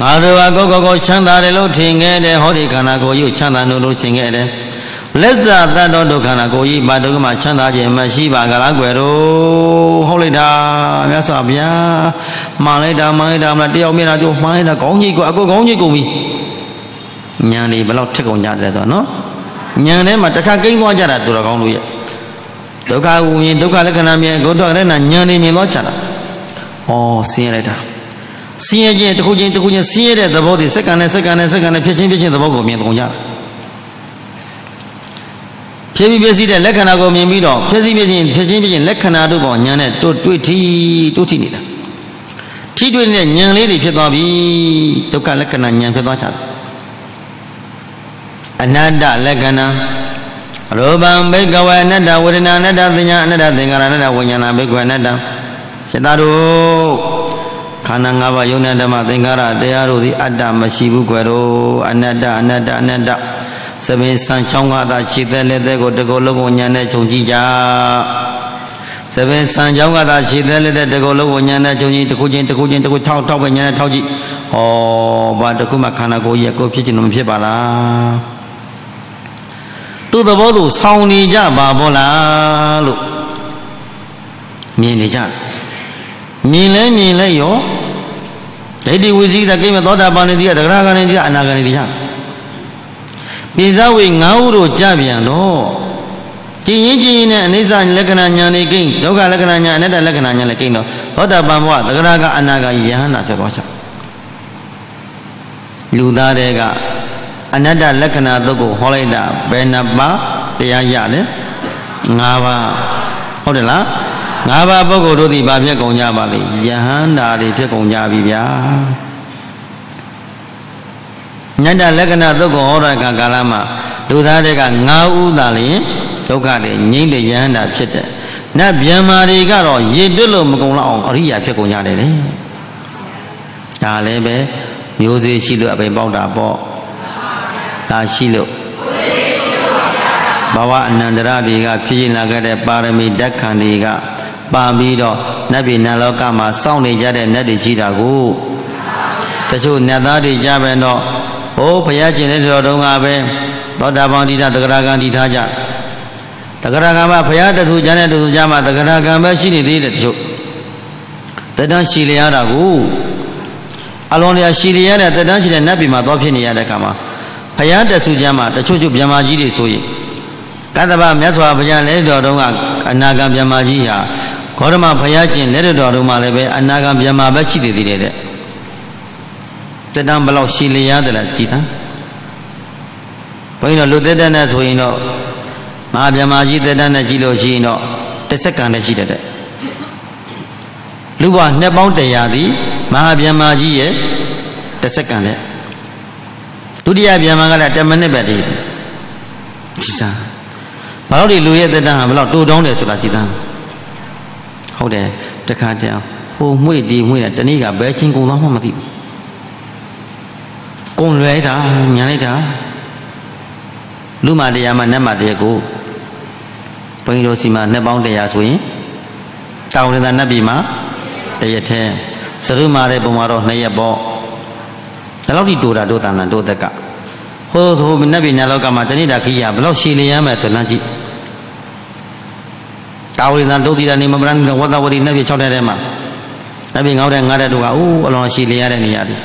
ငါတို့ကကိုယ်ကိုယ်ကိုချမ်းသာတယ်လို့ထင်ခဲ့တယ်ဟောဒီခန္ဓာကိုယ်ကြီးချမ်းသာလို့လို့ထင်ခဲ့တယ်လက်ဇာတတ်တော်ဒုက္ခနာကိုကြီးဘာဒုက္ခမှာချမ်းသာခြင်းမရှိပါကလားကွယ်တော့ဟုတ်လိုက်တာမြတ်စွာဘုရားမှန်လိုက်တာမှန်လိုက်တာမလားတယောက်မြင်တာကြိုးမှန်လိုက်တာကောင်းကြီးကိုအကိုကောင်းကြီးကုန်ပြီညာနေဘယ်လောက်ထက်ကုန်ကြတယ်ဆိုတော့နော်ညာထဲမှာတစ်ခါကိန်းသွားကြတာသူတော်ကောင်းတို့ရဲ့ဒုက္ခဝူမြင်ဒုက္ခလက္ခဏာမြင်ကိုတော့တဲ့နာညာနေမြင်သွားကြတာ ဩဆင်းရဲလိုက်တာဆင်းရဲခြင်းတစ်ခုချင်းတစ်ခုချင်းဆင်းရဲတဲ့သဘောတွေစက္ကန့်နဲ့စက္ကန့်နဲ့စက္ကန့်နဲ့ဖြစ်ချင်းဖြစ်ချင်းသဘောကိုမြင်သုံးကြတာဖြစ်ပြီးပြည့်စည်တဲ့လက္ခဏာကိုမြင်ပြီးတော့ဖြစ်စီဖြစ်ချင်းဖြစ်ချင်းဖြစ်ချင်းလက္ခဏာတို့ပေါ်ညာနဲ့တို့တွေ့ထီတို့ထီနေတာထီတွေ့နေတဲ့ညာလေးတွေဖြစ်သွားပြီဒုက္ခလက္ခဏာညာဖြစ်သွားကြတယ်အနတ္တလက္ခဏာရူပံဘိကဝေအနတ္တဝေဒနာအနတ္တသညာအနတ္တသင်္ခါရအနတ္တဝိညာဏဘိကဝေအနတ္တ စေတတို့ခန္ဓာ၅ပါးယုံနဲ့ဓမ္မသင်္ခါရတရားတို့သည်အတ္တမရှိဘူးကွယ်တော့အနတ္တအနတ္တအနတ္တသဘင်ဆံချောင်းကသာရှိတဲ့လက်တဲ့ကိုတကောလုံးကိုညာနဲ့ခြုံကြည့်ကြသဘင်ဆံချောင်းကသာရှိတဲ့လက်တဲ့တကောလုံးကိုညာနဲ့ခြုံကြည့်တစ်ခုချင်းတစ်ခုချင်းတစ်ခုထောက်ထောက်ပဲညာနဲ့ထောက်ကြည့်ဩဘာတခုမှခန္ဓာကိုယ်ရဲ့ကိုဖြစ်ခြင်းမဖြစ်ပါလားသူ့သဘောသူဆောင်းနေကြပါဘောလားလို့မြင်နေကြ မြင်လဲမြင်လဲရောဒိဋ္ဌိဝိဇိတကိမသောတာပန်နေတိကတဂရဂန်နေတိကအနာဂန်နေတိရပိဇဝေငါးဥတို့ကြပြန်တော့ကြည်ရင်ကြည်ရင်နဲ့အနိစ္စလက္ခဏာညာနေကိန်းဒုက္ခလက္ခဏာညာအနတ္တလက္ခဏာညာလည်းကိန်းတော့သောတာပန်ဘဝသဂရကအနာဂယဟန္တာဖြစ်သွားချက်လူသားတွေကအနတ္တလက္ခဏာသုတ်ကိုဟောလိုက်တာဘယ်နှပါတရားရလဲ၅ပါးဟုတ်တယ်လား ၅ပါးပုဂ္ဂိုလ်တို့သည်ဘာဖြစ်ကုန်ကြပါလိမ့်ယဟန္တာတွေဖြစ်ကုန်ကြပြီဗျာညတလက္ခဏာသုတ်ကိုဟောတဲ့ကာလမှာလူသားတွေက၅ဦးသာလျင်ဒုက္ခတွေငြိမ့်တဲ့ယဟန္တာဖြစ်တယ်နတ်ဗျမတွေကတော့ရေတွတ်လို့မကုန်လောက်အောင်အရိယာဖြစ်ကုန်ကြတယ်လေဒါလည်းပဲမျိုးစေ့ရှိလို့အပိပေါက်တာပေါ့ဒါရှိလို့ဘဝအနန္တရတွေကဖြစ်ရင်လာခဲ့တဲ့ပါရမီဓာတ်ခံတွေက ပါပြီးတော့နတ်ပြည်နတ်လောကမှာစောင့်နေကြတဲ့နတ်တွေရှိတာကိုတချို့နတ်သားတွေကြပဲတော့ဟိုးဘုရားကျင်တဲ့တော်တုန်းကပဲသောတာပန်တိတာတဂရကံတိထားကြတဂရကံမှာဘုရားတဆူကြတဲ့တဆူကြမှာတဂရကံပဲရှိနေသေးတယ်တချို့တတန်းရှိလျားတာကိုအလွန်လျာရှိလျားတဲ့တတန်းရှိတဲ့နတ်ပြည်မှာသွားဖြစ်နေရတဲ့အခါမှာဘုရားတဆူကြမှာတချို့ချို့ဗျမကြီးတွေဆိုရင်ကတ္တဗမြတ်စွာဘုရားလက်တော်တုန်းကအနာဂံဗျမကြီးဟာ ဂေါရမဘုရားကျင်လက်တော်တုန်းမှာလည်းပဲအနာဂံဗျမပဲရှိသေးတယ်တဲ့တတန်းဘလောက်ရှည်လျားတယ်လားကြည်သမ်းဘုန်းကြီးတို့လူသက်တဲ့နဲ့ဆိုရင်တော့မဟာဗျမကြီးသက်တဲ့နဲ့ကြည့်လို့ရှိရင်တော့တစ်စက္ကန့်နဲ့ရှိတယ်တဲ့လူဘဝနှစ်ပေါင်း100သည်မဟာဗျမကြီးရဲ့တစ်စက္ကန့်နဲ့ဒုတိယဗျမကလည်း10မိနစ်ပဲတည်းတယ်ကြည်စမ်းဘာလို့ဒီလူရဲ့သက်တမ်းဟာဘလောက်တိုးတောင်းတယ်ဆိုတာကြည်သမ်း ဟုတ်တယ်တခါတည်းဟိုမှွေဒီမှွေတယ်တနေ့ကဘယ်ချင်းကုန်သွားမှမသိဘူးကုံလွယ်တာညာလိုက်တာလူမတရားမှာနတ်မတရားကိုဘုန်းကြီးတို့စီမှာနှစ်ပေါင်းတရားဆိုရင်တောင်ရသနတ်ပြည်မှာတရက်ထဲသရုမာတဲ့ပုံမှာတော့နှစ်ရက်ပေါ့ဒါလောက်ထိတူတာတို့တန်တာတို့သက်ကဟိုးဟိုးနတ်ပြည်နတ်လောကမှာတဏိတာခိယဘလောက်ရှည်လျမ်းမယ်ဆိုလမ်းကြည့် တာဝရိသဒုတိယနေမပရဏဝတ္တဝရီနတ်ပြည်6တဲ့ထဲမှာနတ်ပြည်ငေါတဲ့ငါတဲ့တို့ကအိုးအလွန်ရှည်လျရတဲ့နေရာတွေ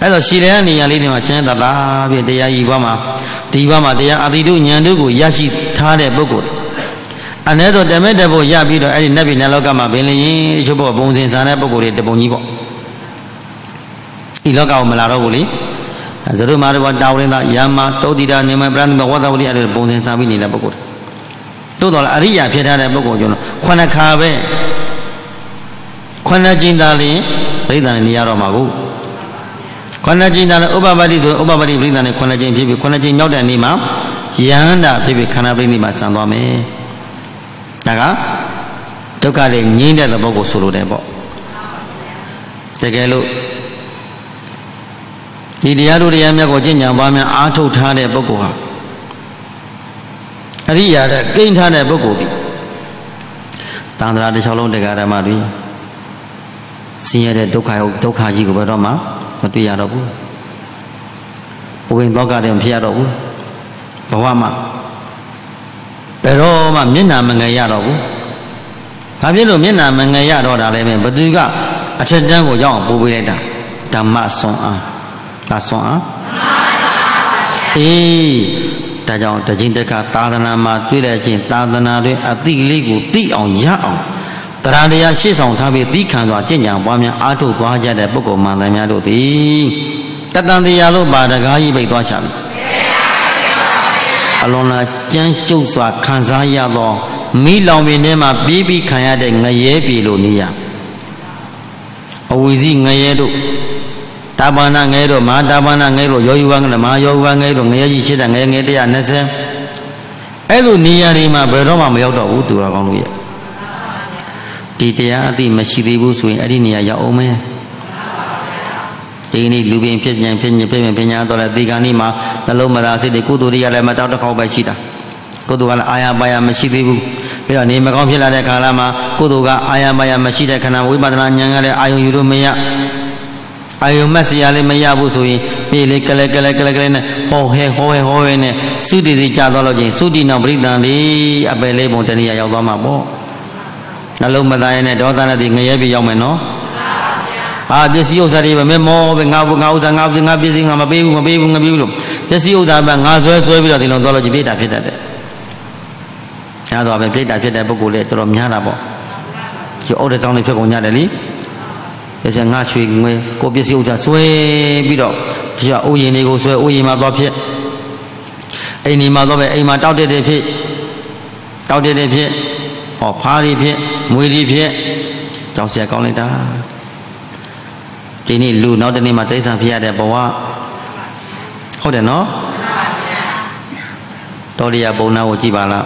အဲ့တော့ရှည်လျရနေရာလေးတွေမှာချမ်းသာသာပြတရားဤဘွားမှာဒီဘွားမှာတရားအတိတုဉာဏ်တို့ကိုရရှိထားတဲ့ပုဂ္ဂိုလ်အ ਨੇ တော့တမဲတဲ့ဖို့ရပြီးတော့အဲ့ဒီနတ်ပြည်နတ်လောကမှာဘင်းလျင်တချို့ဘောပုံစံစားတဲ့ပုဂ္ဂိုလ်တွေတပုံကြီးပေါ့ဒီလောကကိုမလာတော့ဘူးလေသရုမာရဘတာဝရင်သာယာမတောတိတာနေမပရဏိမဝသဝတိအဲ့ဒီပုံစံစားပြီးနေတဲ့ပုဂ္ဂိုလ် တို့တော့အရိယာဖြစ်ထားတဲ့ပုဂ္ဂိုလ်ကျွန်တော်ခုနှစ်ခါပဲခုနှစ်ကျင်းသားလျင်ပြိဿာနဲ့နေရတော့မှာကိုခုနှစ်ကျင်းသားလည်းဥပပတိဆိုဥပပတိပြိဿာနဲ့ခုနှစ်ကျင်းဖြစ်ပြီးခုနှစ်ကျင်းမြောက်တဲ့နေ့မှာယန္တာဖြစ်ပြီးခန္ဓာပြိဋိမှာစံသွားမယ်ဒါကဒုက္ခတွေငြိမ့်တဲ့သဘောကိုဆိုလိုတယ်ပေါ့တကယ်လို့ဒီတရားတို့တရားမြတ်ကိုကျင့်ကြံပွားများအားထုတ်ထားတဲ့ပုဂ္ဂိုလ်ဟာ အရိယာတဲ့ကိန်းထားတဲ့ပုဂ္ဂိုလ်ဒီတန်ត្រာတစ်ချောင်းလုံးတရားဓမ္မတွေဆင်းရဲတဲ့ဒုက္ခရောက်ဒုက္ခကြီးကိုဘယ်တော့မှမတွေ့ရတော့ဘူးဘဝင်သောကတည်းမဖြစ်ရတော့ဘူးဘဝမှာဘယ်တော့မှမျက်နာမငယ်ရတော့ဘူးဘာဖြစ်လို့မျက်နာမငယ်ရတော့တာလဲပဲဘသူကအထက်တန်းကိုရောက်အောင်ပို့ပေးလိုက်တာဓမ္မဆွန်အားဒါဆွန်အားအေး ဒါကြောင့်တခြင်းတက္ကသာသနာမှာတွေ့တဲ့အချင်းသာသနာတွင်အတိလေးကိုသိအောင်ရအောင်တရားတရားရှေ့ဆောင်ထားပြီးသီးခံစွာကြင်ကြံပွားများအားထုတ်သွားကြတဲ့ပုဂ္ဂိုလ်မှန်တယ်များတို့သည်တတန်တရားလို့ပါတကားကြီးပိတ်သွားချပြီအလွန်လာကြမ်းကြုတ်စွာခံစားရသောမိလောင်ပင်ထဲမှာပြေးပြီးခံရတဲ့ငရဲပြေလို့နေရအဝီစီငရဲတို့ တာပါဏငဲတို့မဟာတာပါဏငဲတို့ယောယူဝငဲမဟာယောယူဝငဲတို့ငရဲကြီးဖြစ်တဲ့ငဲငဲ120အဲ့လိုနေရာတွေမှာဘယ်တော့မှမရောက်တော့ဘူးသူတော်ကောင်းတို့ရဲ့ဒီတရားအသိမရှိသေးဘူးဆိုရင်အဲ့ဒီနေရာရောက်အောင်မယ်ဒီနေ့လူပင်ဖြစ်ပြန်ဖြစ်ညဖြစ်ပြန်ပညာတော်လဲဒီကနေ့မှာနှလုံးမသာစိတ်တွေကုသိုလ်တွေကလည်းမတောက်တစ်ခေါက်ပဲရှိတာကုသိုလ်ကလည်းအာရပါရမရှိသေးဘူးပြီးတော့နေမကောင်းဖြစ်လာတဲ့ခါလာမှာကုသိုလ်ကအာရပါရမရှိတဲ့ခဏဝိပဿနာဉာဏ်ကလည်းအာယုံယူလို့မရ အာယုံမက်စရာလည်းမရဘူးဆိုရင်ပြေလေကလဲကလဲကလဲကလဲနဲ့ဟောဟဲဟောဟဲဟောဟဲနဲ့သုတိတိကြာသွားလို့ချင်းသုတိနောက်ပရိသန်လေးအပယ်လေးပုံတဏှာရောက်သွားမှာပေါ့နှလုံးမသားရနဲ့ဒေါသနဲ့ဒီငရဲပြေရောက်မယ်နော်ဟာပစ္စည်းဥစ္စာတွေပဲမဲမောပဲငါငါဥစ္စာငါပစ္စည်းငါပစ္စည်းငါမပေးဘူးမပေးဘူးငါပေးဘူးလို့ပစ္စည်းဥစ္စာပဲငါဆွဲဆွဲပြီးတော့ဒီလိုသွားလို့ကြပြိတာဖြစ်တတ်တယ်။ညာတော့ပဲပြိတာဖြစ်တဲ့ပုဂ္ဂိုလ်လေးတော်တော်များတာပေါ့။ဒီအုတ်တဲ့ကြောင်းလေးဖြစ်ကုန်ကြတယ်လी။ ဒါဆိုငါရွှေငွေကိုပစ္စည်းဥစ္စာဆွဲပြီးတော့ဒီကအိုးရင်တွေကိုဆွဲအိုးရင်မှာသွားဖြစ်။အိမ်ဒီမှာတော့ပဲအိမ်မှာတောက်တဲ့တဲ့ဖြစ်တောက်တဲ့တဲ့ဖြစ်ဟောဖားတွေဖြစ်မွေတွေဖြစ်ကြောက်စရာကောင်းလိုက်တာဒီနေ့လူနောက်တနေ့မှတိဋ္ဌာန်ဖြစ်ရတဲ့ဘဝဟုတ်တယ်နော်တော်ရရပုံနာကိုကြည်ပါလား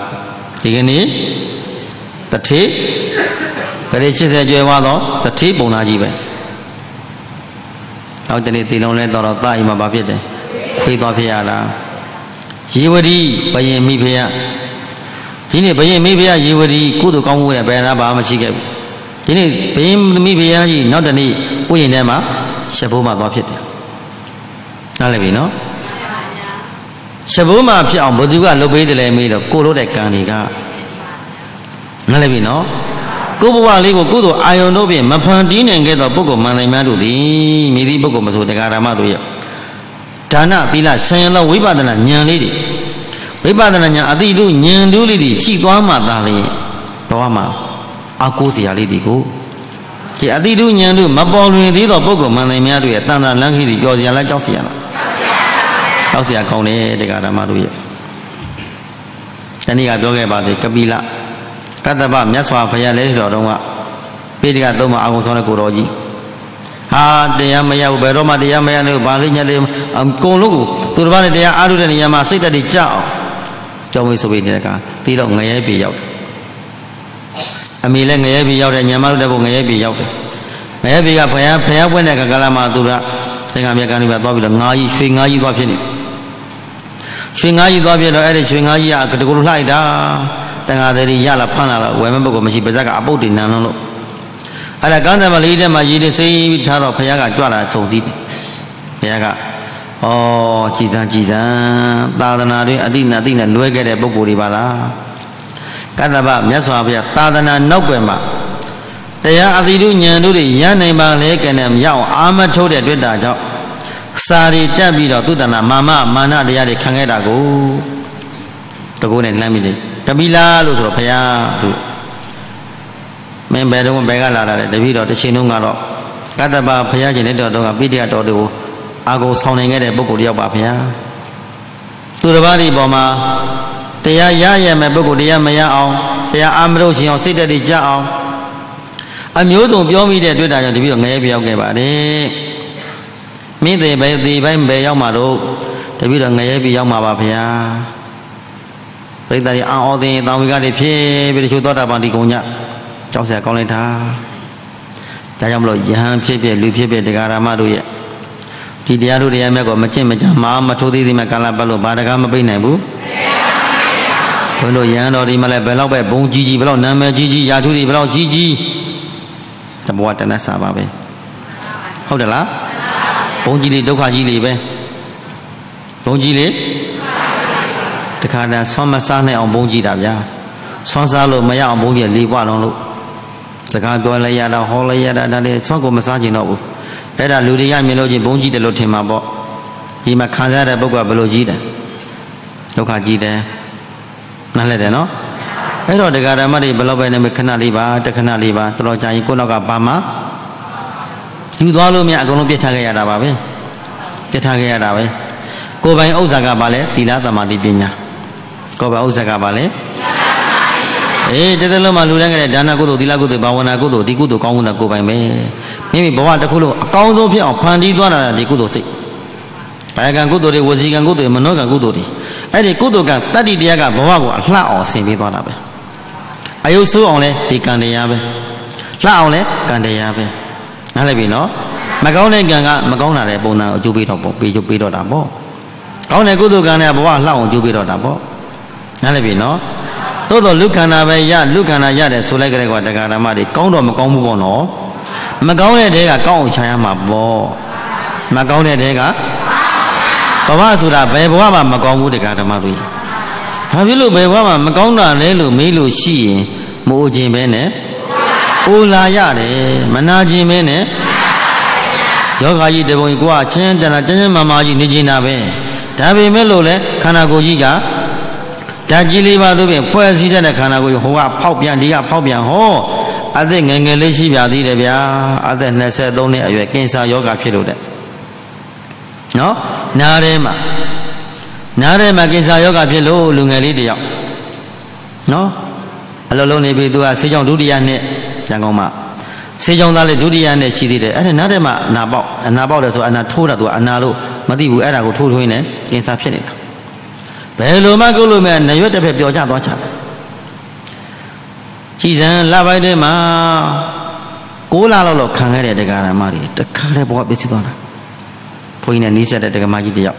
ဒီကနေ့ တထေကလေး80ကျွဲသွားတော့တထေပုံနာကြီးပဲနောက်တနေ့တီလုံးလဲတော့တော့တာအိမ်မှာဘာဖြစ်တယ်ခွေးသွားဖြစ်ရတာရေဝတိဘယင်မိဖုရားဒီနေ့ဘယင်မိဖုရားရေဝတိကုသိုလ်ကောင်းမှုနဲ့ဘယ်နာဘာမှမရှိခဲ့ဘူးဒီနေ့ဘယင်မိဖုရားကြီးနောက်တနေ့ဥယျာဉ်ထဲမှာရှဘိုးမှာသွားဖြစ်တယ်နားလည်ပြီနော်ရှဘိုးမှာဖြစ်အောင်ဘသူကလှုပ်ပေးတယ်လဲမေးတော့ကိုလို့တဲ့ကံတွေက နားလည်ပြီနော်ကိုဘဝလေးကိုကုသိုလ်အာယုံတို့ဖြင့်မဖန်တီးနိုင်ခဲ့သောပုဂ္ဂိုလ်မှန်တယ်များတို့သည်မိသည့်ပုဂ္ဂိုလ်မဆိုတရားဓမ္မတို့ရဲ့ဒါနသီလဆံရသောဝိပဿနာဉာဏ်လေးတွေဝိပဿနာဉာဏ်အတိတုဉာဏ်တို့လေးတွေရှိသွားမှသာလျှင်ဘဝမှာအာကိုးစရာလေးတွေကိုဒီအတိတုဉာဏ်တို့မပေါ်လွင်သေးသောပုဂ္ဂိုလ်မှန်တယ်များတို့ရဲ့တဏ္ဍာလန်းခိစီကြော်စရာလားကြောက်စရာလားကြောက်စရာကောင်းတယ်တရားဓမ္မတို့ရဲ့တနည်းကပြောခဲ့ပါသေးကပိလ ကတ္တပမြတ်စွာဘုရားလည်းတော်တော်ကပိဋကသုံးမအာဟုဆောင်တဲ့ကိုတော်ကြီးဟာတရားမရဘူးဘယ်တော့မှတရားမရလို့ဗာလိညက်လေးအကုန်လုံးကိုသူတစ်ပါးနဲ့တရားအားထုတ်တဲ့နေရာမှာစိတ်ဓာတ်တွေကြောက်အောင်ကြောင်းဝေးဆိုပြီးနေတဲ့ကတီးတော့ငရဲပြေရောက်တယ်အမေလည်းငရဲပြေရောက်တယ်ညမတို့တဲ့ဘုငရဲပြေရောက်တယ်ငရဲပြေကဖယားဖယားပွင့်တဲ့ကကလာမှာသူကသင်္ကမြတ်ကနေပဲသွားပြီးတော့ငါးကြီးရွှေငါးကြီးသွားဖြစ်နေရွှေငါးကြီးသွားဖြစ်တော့အဲ့ဒီရွှေငါးကြီးကတကူလှလိုက်တာ တန်ဃာတွေရလာဖမ်းလာတော့ဝယ်မဲ့ပုဂ္ဂိုလ်မရှိပါဇက်ကအပုတ်တင်နန်းလုံးလို့အဲ့ဒါကန်းတယ်မလေးထဲမှာရည်တွေစိမ့်ပြီးထားတော့ဖယားကကြွလာစုံစည်းတယ်ဖယားကဩကြည်စံကြည်စံသာသနာတွေအတိနာတိနဲ့လွဲခဲ့တဲ့ပုဂ္ဂိုလ်တွေပါလားကတ္တဗမြတ်စွာဘုရားသာသနာနောက်ွယ်မှာတရားအတိတုဉာဏ်တို့တွေရနိုင်ပါလေကဲနဲ့မရအောင်အာမထုတ်တဲ့တွေ့တာကြောင့်စာရီတက်ပြီးတော့သူတဏမာမမာနတရားတွေခံခဲ့တာကိုတကူနဲ့လှမ်းပြီးတယ် ကပိလာလို့ဆိုတော့ဘုရားသူမင်းဘယ်တော့ဘယ်ကလာတာလဲတပည့်တော်တစ်ချိန်လုံးကတော့ကတ္တပဘုရားရှင်လက်တော်တော်ကပိဋကတော်တွေကိုအာကုန်ဆောင်နိုင်ခဲ့တဲ့ပုဂ္ဂိုလ်တယောက်ပါဘုရားသူတစ်ပါးဒီပေါ်မှာတရားရရမယ်ပုဂ္ဂိုလ်တရားမရအောင်တရားအာမလို့ခြင်းအောင်စိတ်တည်းကြအောင်အမျိုးစုံပြောမိတဲ့တွေ့တာကြောင့်တပည့်တော်ငရဲပြောက်ခဲ့ပါတယ်မင်းသေးပဲဒီပိုင်းပဲရောက်မှာတော့တပည့်တော်ငရဲပြီးရောက်မှာပါ ဗျာပြိတ္တာရီအော်သင်တောင်ဝီကတွေဖြစ်ပြီးတချို့သောတာပန်ဒီကုံညကြောက်စရာကောင်းလိုက်တာဒါကြောင့်မလို့ယဟန်ဖြစ်ဖြစ်လူဖြစ်ဖြစ်တရားဓမ္မတို့ရဲ့ဒီတရားတို့တရားမြတ်ကိုမကျင့်မကြမာမထိုးသေးသေးမှကာလပတ်လို့ဘာတကားမပိတ်နိုင်ဘူးဘုန်းတို့ယဟန်တော်ဒီမှာလည်းဘယ်တော့ပဲဘုံကြီးကြီးဘယ်တော့နာမည်ကြီးကြီးယာထုတွေဘယ်တော့ကြီးကြီးတဘောတနတ်စာပါပဲဟုတ်တယ်လားဘုံကြီးလေးဒုက္ခကြီးလေးပဲဘုံကြီးလေး တခါတည်းဆွမ်းမစားနိုင်အောင်ဘုံကြီးတာဗျာဆွမ်းစားလို့မရအောင်ဘုံကြီးလေးပွားလုံးလို့စကားပြောလိုက်ရတာဟောလိုက်ရတာဒါလည်းဆွမ်းကိုမစားကျင်တော့ဘူးအဲ့ဒါလူတွေကမြင်လို့ချင်းဘုံကြီးတယ်လို့ထင်မှာပေါ့ဒီမှာခံစားရတဲ့ပုဂ္ဂိုလ်ကဘယ်လိုကြီးတယ်ဒုက္ခကြီးတယ်နားလဲတယ်နော်အဲ့တော့တရားဓမ္မတွေဘယ်လောက်ပဲနေမခဏလေးပါတခဏလေးပါတော်တော်ကြာရင်ကိုယ့်နောက်ကပါမှာယူသွားလို့မြအကုန်လုံးပြစ်ထားခဲ့ရတာပါပဲပြစ်ထားခဲ့ရတာပဲကိုယ်ပိုင်ဥစ္စာကဘာလဲသီလသမာဓိပညာ ကိုယ်ပိုင်ဥစ္စာကဘာလဲအေးတသက်လုံးမှာလူတိုင်းကလည်းဒါနကုသိုလ်သီလကုသိုလ်ဘာဝနာကုသိုလ်ဒီကုသိုလ်ကောင်းမှုတာကိုယ်ပိုင်ပဲမိမိဘဝတစ်ခုလုံးအကောင်းဆုံးဖြစ်အောင်ဖန်တီးသွားတာဒီကုသိုလ်စိတ်ဘာကံကုသိုလ်တွေဝစီကံကုသိုလ်မနောကံကုသိုလ်တွေအဲ့ဒီကုသိုလ်ကတတ္တိတရားကဘဝကိုအလှအောင်ဆင်ပေးသွားတာပဲအယုဆိုးအောင်လဲဒီကံတရားပဲလှအောင်လဲကံတရားပဲနားလည်ပြီနော်မကောင်းတဲ့ကံကမကောင်းတာတဲ့ပုံစံကိုအကျိုးပေးတော့ပေါ့ပေးကျိုးပေးတော့တာပေါ့ကောင်းတဲ့ကုသိုလ်ကံနဲ့ဘဝလှအောင်ကျိုးပေးတော့တာပေါ့ နားလည်ပြီနော်သို့တော့လူခန္ဓာပဲရလူခန္ဓာရတယ်ဆိုလိုက်ကြတဲ့ကွာတရားဓမ္မတွေကောင်းတော့မကောင်းဘူးပေါ့နော်မကောင်းတဲ့တဲကကောင်းအောင်ခြာရမှာပေါ့မကောင်းတဲ့တဲကဘဝဆိုတာဘယ်ဘဝမှမကောင်းဘူးတရားဓမ္မတွေဘာဖြစ်လို့ဘယ်ဘဝမှမကောင်းတာလဲလို့မေးလို့ရှိရင်မိုးခြင်းပဲနဲ့အိုလာရတယ်မနာခြင်းပဲနဲ့ယောဂကြီးတပုံကြီးကိုကချင်းတနာကျန်းကျန်းမာမာကြီးနေကျင်တာပဲဒါပေမဲ့လို့လဲခန္ဓာကိုယ်ကြီးက ဓာတ်ကြီးလေးပါတို့ဖြင့်ဖွဲ့စည်းတဲ့ခန္ဓာကိုယ်ဟိုကဖောက်ပြန်ဒီကဖောက်ပြန်ဟောအသက်ငယ်ငယ်လေးရှိပြသေးတယ်ဗျာအသက်23နှစ်အရွယ်ကင်ဆာယောဂဖြစ်လို့တဲ့နော်နားထဲမှာနားထဲမှာကင်ဆာယောဂဖြစ်လို့လူငယ်လေးတယောက်နော်အလုံးလုံးနေပြီသူကဆေးကြောင့်ဒုတိယနှစ်ရန်ကုန်မှာဆေးကြောင့်သားလေးဒုတိယနှစ်ရှိသေးတယ်အဲ့ဒါနားထဲမှာအနာပေါက်အနာပေါက်တယ်ဆိုအနာထိုးတာသူကအနာလို့မသိဘူးအဲ့ဒါကိုထိုးထွင်းနေကင်ဆာဖြစ်နေတာ ဘယ်လိုမှကုလို့မဲ့နရွက်တစ်ဖက်ပျော်ကျသွားချတယ်ကြည်စံလပိုင်းထဲမှာ6လလောက်လောက်ခံခဲ့တဲ့တရားဓမ္မတွေတခါတည်းဘဝပြည့်စည်သွားတာဘုန်းကြီးနဲ့နီးစပ်တဲ့တရားမကြီးတယောက်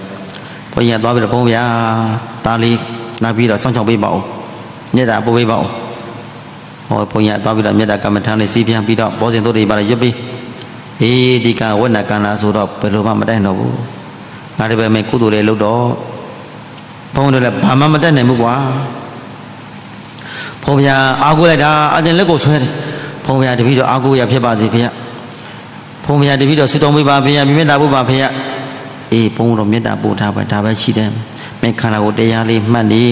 ဘုန်းကြီးကသွားပြီးတော့ဘုန်းဗျာတားလေးနောက်ပြီးတော့စောင့်ချောက်ပေးပါဦးမြတ်တာပို့ပေးပါဦးဟောဘုန်းကြီးကသွားပြီးတော့မြတ်တာကမ္မထာနဲ့စီးပြန်ပြီးတော့ဘောဇင်တို့တွေပါလေရွတ်ပြီးအေးဒီကဝိနကန္နာဆိုတော့ဘယ်လိုမှမတိုင်တော့ဘူးငါတပည့်မဲ့ကုသိုလ်တွေလုပ်တော့ ဘုန်းတို့လည်းဘာမှမတတ်နိုင်ဘူးကွာဘုန်းဗျာအားကိုးလိုက်တာအတင်လက်ကိုဆွဲတယ်ဘုန်းဗျာတပည့်တော်အားကိုးရဖြစ်ပါစေဖေ။ဘုန်းဗျာတပည့်တော်ဆုတောင်းပေးပါဖေ။မြတ်တာဖို့ပါဖေ။အေးဘုန်းတော်မြတ်တာပို့ထားပါဒါပဲရှိတယ်။မင်းခန္ဓာကိုတရားလေးမှတ်နေ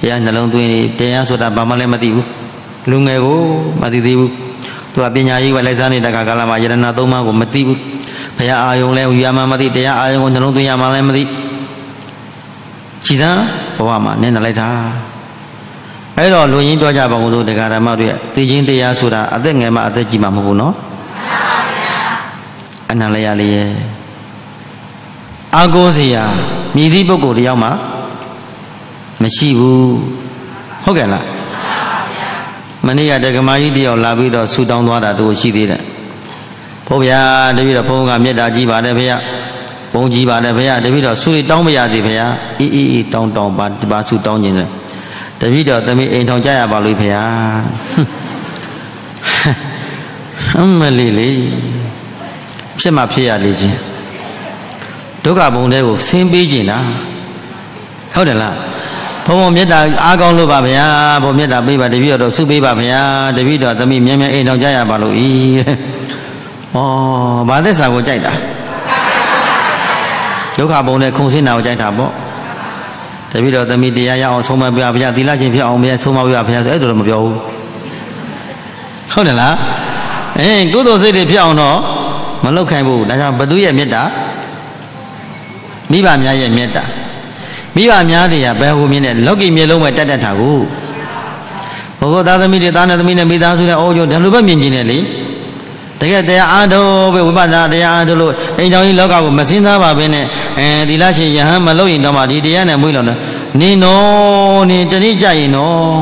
တရားနှလုံးသွင်းနေတရားဆိုတာဘာမှလည်းမသိဘူး။လူငယ်ကိုမသိသေးဘူး။သူကပညာရေးပဲလိုက်စားနေတဲ့ကာလမှာယရဏသုံးပါးကိုမသိဘူး။ဘုရားအာယုံလဲယူရမှမသိတရားအာယုံကိုနှလုံးသွင်းရမှလည်းမသိ။ ရှိစမ်းဘဝမှာနင်းနေလိုက်တာ။အဲ့တော့လူရင်းပြောကြပါဦးလို့တရားဓမ္မတွေသိချင်းတရားဆိုတာအသက်ငယ်မှအသက်ကြီးမှမဟုတ်ဘူးနော်။အနန္တရလေးရဲ့အာကိုးစရာမြည်သည့်ပုဂ္ဂိုလ်တယောက်မှမရှိဘူးဟုတ်ကဲ့လားမနေ့ကတက္ကမကြီးတယောက်လာပြီးတော့ဆူတောင်းသွားတာတို့ရှိသေးတယ်ဘုရားတပည့်တော်ဘုန်းကမေတ္တာကြီးပါတယ်ဖေရ ဘုန်းကြီးပါတယ်ဖေရတပည့်တော်ဆူတောင်းမရစီဖေရအီးအီးအီးတောင်းတောင်းပါဒီပါဆူတောင်းခြင်းတယ်တပည့်တော်သမီးအိမ်ထောင်ကြရပါလို့ဖေရအမလေးလေးဖြစ်မှဖြစ်ရလေခြင်းဒုက္ခဘုံတွေကိုဆင်းပေးခြင်းလားဟုတ်တယ်လားဘုံဘုံမေတ္တာအားကောင်းလို့ပါဗျာဘုံမေတ္တာပေးပါတပည့်တော်ဆုပေးပါဗျာတပည့်တော်သမီးမြဲမြဲအိမ်တော်ကြရပါလို့ဤတဲ့ဩဘာသစ္စာကိုကြိုက်တာ ဒုက္ခဘုံနဲ့ခုံစင်းတာကိုကြိုက်တာပေါ့တပည့်တော်သမီးတရားရအောင်ဆုံးမပြပါဗျာသီလရှင်ဖြစ်အောင်ဗျာဆုံးမပြပါဗျာဆိုအဲ့ဒါတော့မပြောဘူးဟုတ်တယ်လားအင်းကုသိုလ်စိတ်တွေဖြစ်အောင်တော့မလောက်ခိုင်းဘူးဒါကြောင့်ဘသူရဲ့မေတ္တာမိဘများရဲ့မေတ္တာမိဘများတွေကဘယ်ဟိုမြင်တဲ့လောကီမျိုးလုံးပဲတတ်တတ်တာကိုဘုဂောသားသမီးတွေသားနဲ့သမီးနဲ့မိသားစုနဲ့အိုးကျဒါလိုပဲမြင်ကျင်တယ်လေ တကယ်တရားအားထုတ်ပဲဝိပဿနာတရားအားထုတ်လို့အိမ်တော်ကြီးလောကကိုမစင်းစားပါဘဲနဲ့အဲဒီလားရှင်ယဟန်မလို့ရင်တော့မှဒီတရားနဲ့မွေးလို့နေနော်နေတတိကြရင်နော်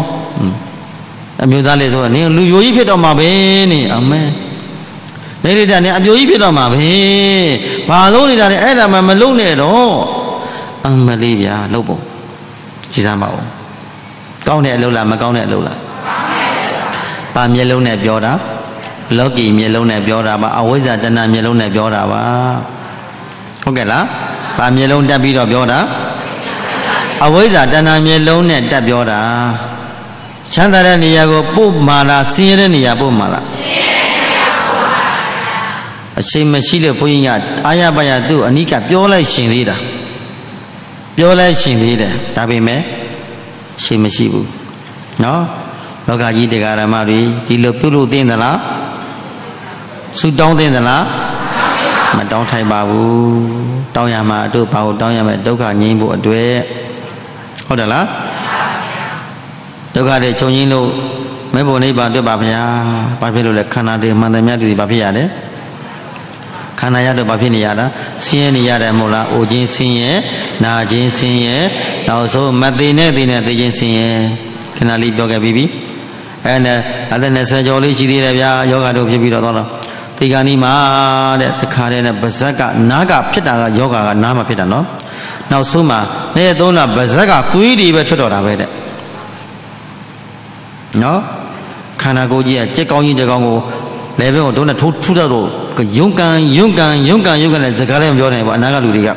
အမျိုးသားလေးဆိုတော့နင်လူယိုကြီးဖြစ်တော့မှာပဲနေအာမင်နေရတဲ့နဲ့အပြိုကြီးဖြစ်တော့မှာပဲဘာလို့နေတာလဲအဲ့ဒါမှမလုံနဲ့တော့အမလေးဗျာလှုပ်ဖို့ကြည်စမ်းပါဦးကောင်းတဲ့အလုပ်လားမကောင်းတဲ့အလုပ်လားပါမျက်လုံးနဲ့ပြောတာ လောကီမျက်လုံးနဲ့ပြောတာပါအဝိဇ္ဇာတဏမျက်လုံးနဲ့ပြောတာပါဟုတ်ကဲ့လားပါမျက်လုံးတက်ပြီးတော့ပြောတာအဝိဇ္ဇာတဏမျက်လုံးနဲ့တက်ပြောတာချမ်းသာတဲ့နေရာကိုပို့မာလားဆင်းရဲတဲ့နေရာပို့မာလားဆင်းရဲတဲ့နေရာပို့ပါဗျာအချိန်မရှိလို့ဘုန်းကြီးကအာရပါရသူ့အနိကပြောလိုက်ရှင်သေးတာပြောလိုက်ရှင်သေးတယ်ဒါပေမဲ့အချိန်မရှိဘူးနော်လောကကြီးတရားဓမ္မတွေဒီလိုပြုလို့သိသလား ဆူတောင်းသိသလားမတောင်းထိုင်ပါဘူးတောင်းရမှာတို့ဘာကိုတောင်းရမလဲဒုက္ခငြိမ်းဖို့အတွက်ဟုတ်တယ်လားဒုက္ခတွေချုပ်ငြိမ်းလို့မဲဖို့နိဗ္ဗာန်တွေ့ပါဗျာဘာဖြစ်လို့လဲခန္ဓာတွေမှန်တယ်များတွေဘာဖြစ်ရလဲခန္ဓာရတော့ဘာဖြစ်နေရတာဆင်းရဲနေရတယ်မို့လားအိုခြင်းဆင်းရဲနာခြင်းဆင်းရဲနောက်ဆုံးမသိနဲ့သိနဲ့သိခြင်းဆင်းရဲခဏလေးပြောခဲ့ပြီးပြီအဲနဲ့အသက်20ကျော်လေးရှိသေးတယ်ဗျာယောဂတို့ဖြစ်ပြီးတော့တော့ ဒီကနေ့မှာတဲ့တခါတည်းနဲ့ဗဇက်ကနားကဖြစ်တာကယောဂကနားမှာဖြစ်တာနော်နောက်ဆုံးမှာနေ့သုံးတာဗဇက်ကသွေးတွေပဲထွက်တော်တာပဲတဲ့နော်ခန္ဓာကိုယ်ကြီးကကြက်ကောင်းကြီးတကောင်ကိုလေဘဲကိုတို့နဲ့ထိုးထူတော့ယုံကန်ယုံကန်ယုံကန်ယုံကန်တဲ့စကားလည်းမပြောနိုင်ဘူးအနာကလူတွေက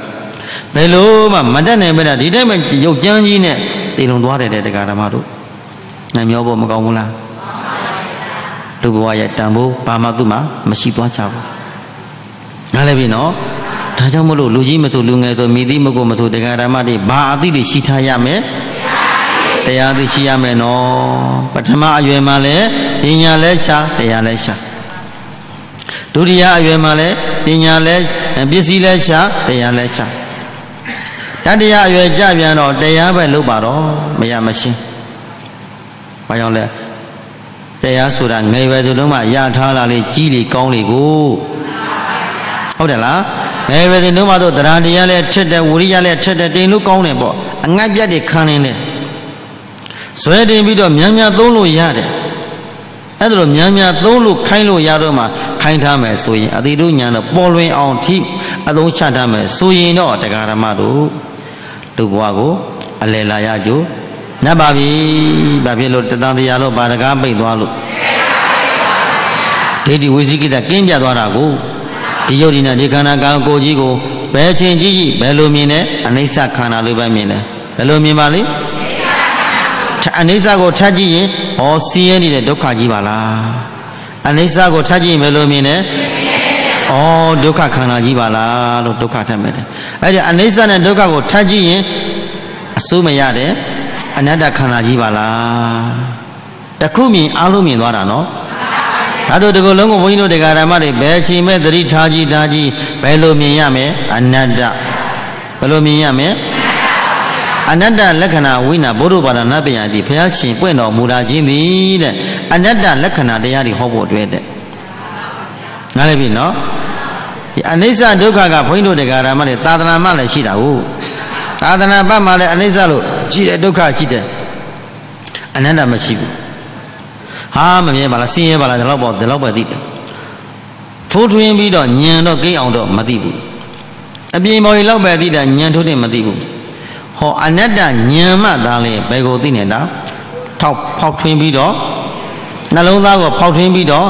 ဘယ်လို့မှမတတ်နိုင်ပဲဒီတိုင်းပဲရုပ်ကြမ်းကြီးနဲ့တည်လုံသွားတယ်တဲ့တရားဓမ္မတို့နိုင်မျောဖို့မကောင်းဘူးလား လူဘဝရဲ့တန်ဖိုးဘာမှသူ့မှာမရှိသွားကြဘူးနားလည်ပြီနော်ဒါကြောင့်မလို့လူကြီးမဆိုလူငယ်ဆိုမိသီးမကိုမဆိုတရားဓမ္မတွေဘာအသိတွေရှိထားရမယ်တရားသိရှိရမယ်နော်ပထမအရွယ်မှာလည်းပညာလဲရှာတရားလဲရှာဒုတိယအရွယ်မှာလည်းပညာလဲပစ္စည်းလဲရှာတရားလဲရှာတတိယအရွယ်ကြပြန်တော့တရားပဲလုပ်ပါတော့မရမရှင်းဘာကြောင့်လဲ တရားဆိုတာငယ်ပဲဆိုလုံးမှရထားလာလေကြီးလေကောင်းလေကိုဟုတ်တယ်လားငယ်ပဲဆိုလုံးမှတော့တရားတရားလဲထက်တယ်ဝိရိယလဲထက်တယ်တိမ်လို့ကောင်းတယ်ပေါ့အငတ်ပြတ်တွေခံနေတယ်ဇွဲတင်ပြီးတော့မြန်မြန်သုံးလို့ရတယ်အဲ့ဒါလိုမြန်မြန်သုံးလို့ခိုင်းလို့ရတော့မှခိုင်းထားမယ်ဆိုရင်အတိတို့ညာတော့ပေါ်လွင်အောင်ထိအသုံးချထားမယ်ဆိုရင်တော့တရားဓမ္မတို့လူဘဝကိုအလယ်လာရကြ ညတ်ပါပြီ။ဘာဖြစ်လို့တတန်တရားလို့ဘာတကားပိတ်သွားလို့ဒိဋ္ဌိဝိသိကိတကင်းပြသွားတာကိုဒီယုတ်ဒီနဲ့ဒီခန္ဓာကံကိုကြီးကိုဘယ်ချင်းကြီးကြီးဘယ်လိုမြင်လဲအနိစ္စခန္ဓာလို့ပဲမြင်တယ်ဘယ်လိုမြင်ပါလိမ့်အနိစ္စကိုထပ်ကြည့်ရင်ဩဆင်းရဲနေတဲ့ဒုက္ခကြီးပါလားအနိစ္စကိုထပ်ကြည့်ရင်ဘယ်လိုမြင်လဲဩဒုက္ခခန္ဓာကြီးပါလားလို့ဒုက္ခထပ်မယ်အဲ့ဒီအနိစ္စနဲ့ဒုက္ခကိုထပ်ကြည့်ရင်အစိုးမရတဲ့ အနတ္တခန္ဓာကြီးပါလားတခုမြင်အလုံးမြင်သွားတာနော်ဒါတို့ဒီကုလုံးကိုဘုန်းကြီးတို့တရားဓမ္မတွေဘယ်အချိန်မဲ့သတိထားကြည့်ထားကြည့်ဘယ်လိုမြင်ရမလဲအနတ္တဘယ်လိုမြင်ရမလဲအနတ္တလက္ခဏာဝိနာဘုရုပါဒနာပညာတိဘုရားရှင်ပွင့်တော်မူတာချင်းသည်တဲ့အနတ္တလက္ခဏာတရားတွေဟောဖို့အတွက်တဲ့နားလည်ပြီနော်ဒီအနိစ္စဒုက္ခကဘုန်းကြီးတို့တရားဓမ္မတွေသာသနာမှလည်းရှိတာဟုတ် သာသနာပတ်မှာလည်းအနိစ္စလို့ရှိတယ်ဒုက္ခရှိတယ်အနန္တမရှိဘူးဟာမမြဲပါလားဆင်းရဲပါလားဒီလောက်ပေါ့ဒီလောက်ပဲသိတယ်ထိုးထွင်းပြီးတော့ညံတော့ကိန်းအောင်တော့မသိဘူးအပြင်ပေါ်ကြီးလောက်ပဲသိတာညံထိုးတယ်မသိဘူးဟောအနတ္တညံမှသာလေဘယ်ကိုသိနေတာထောက်ဖောက်ထွင်းပြီးတော့နှလုံးသားကိုဖောက်ထွင်းပြီးတော့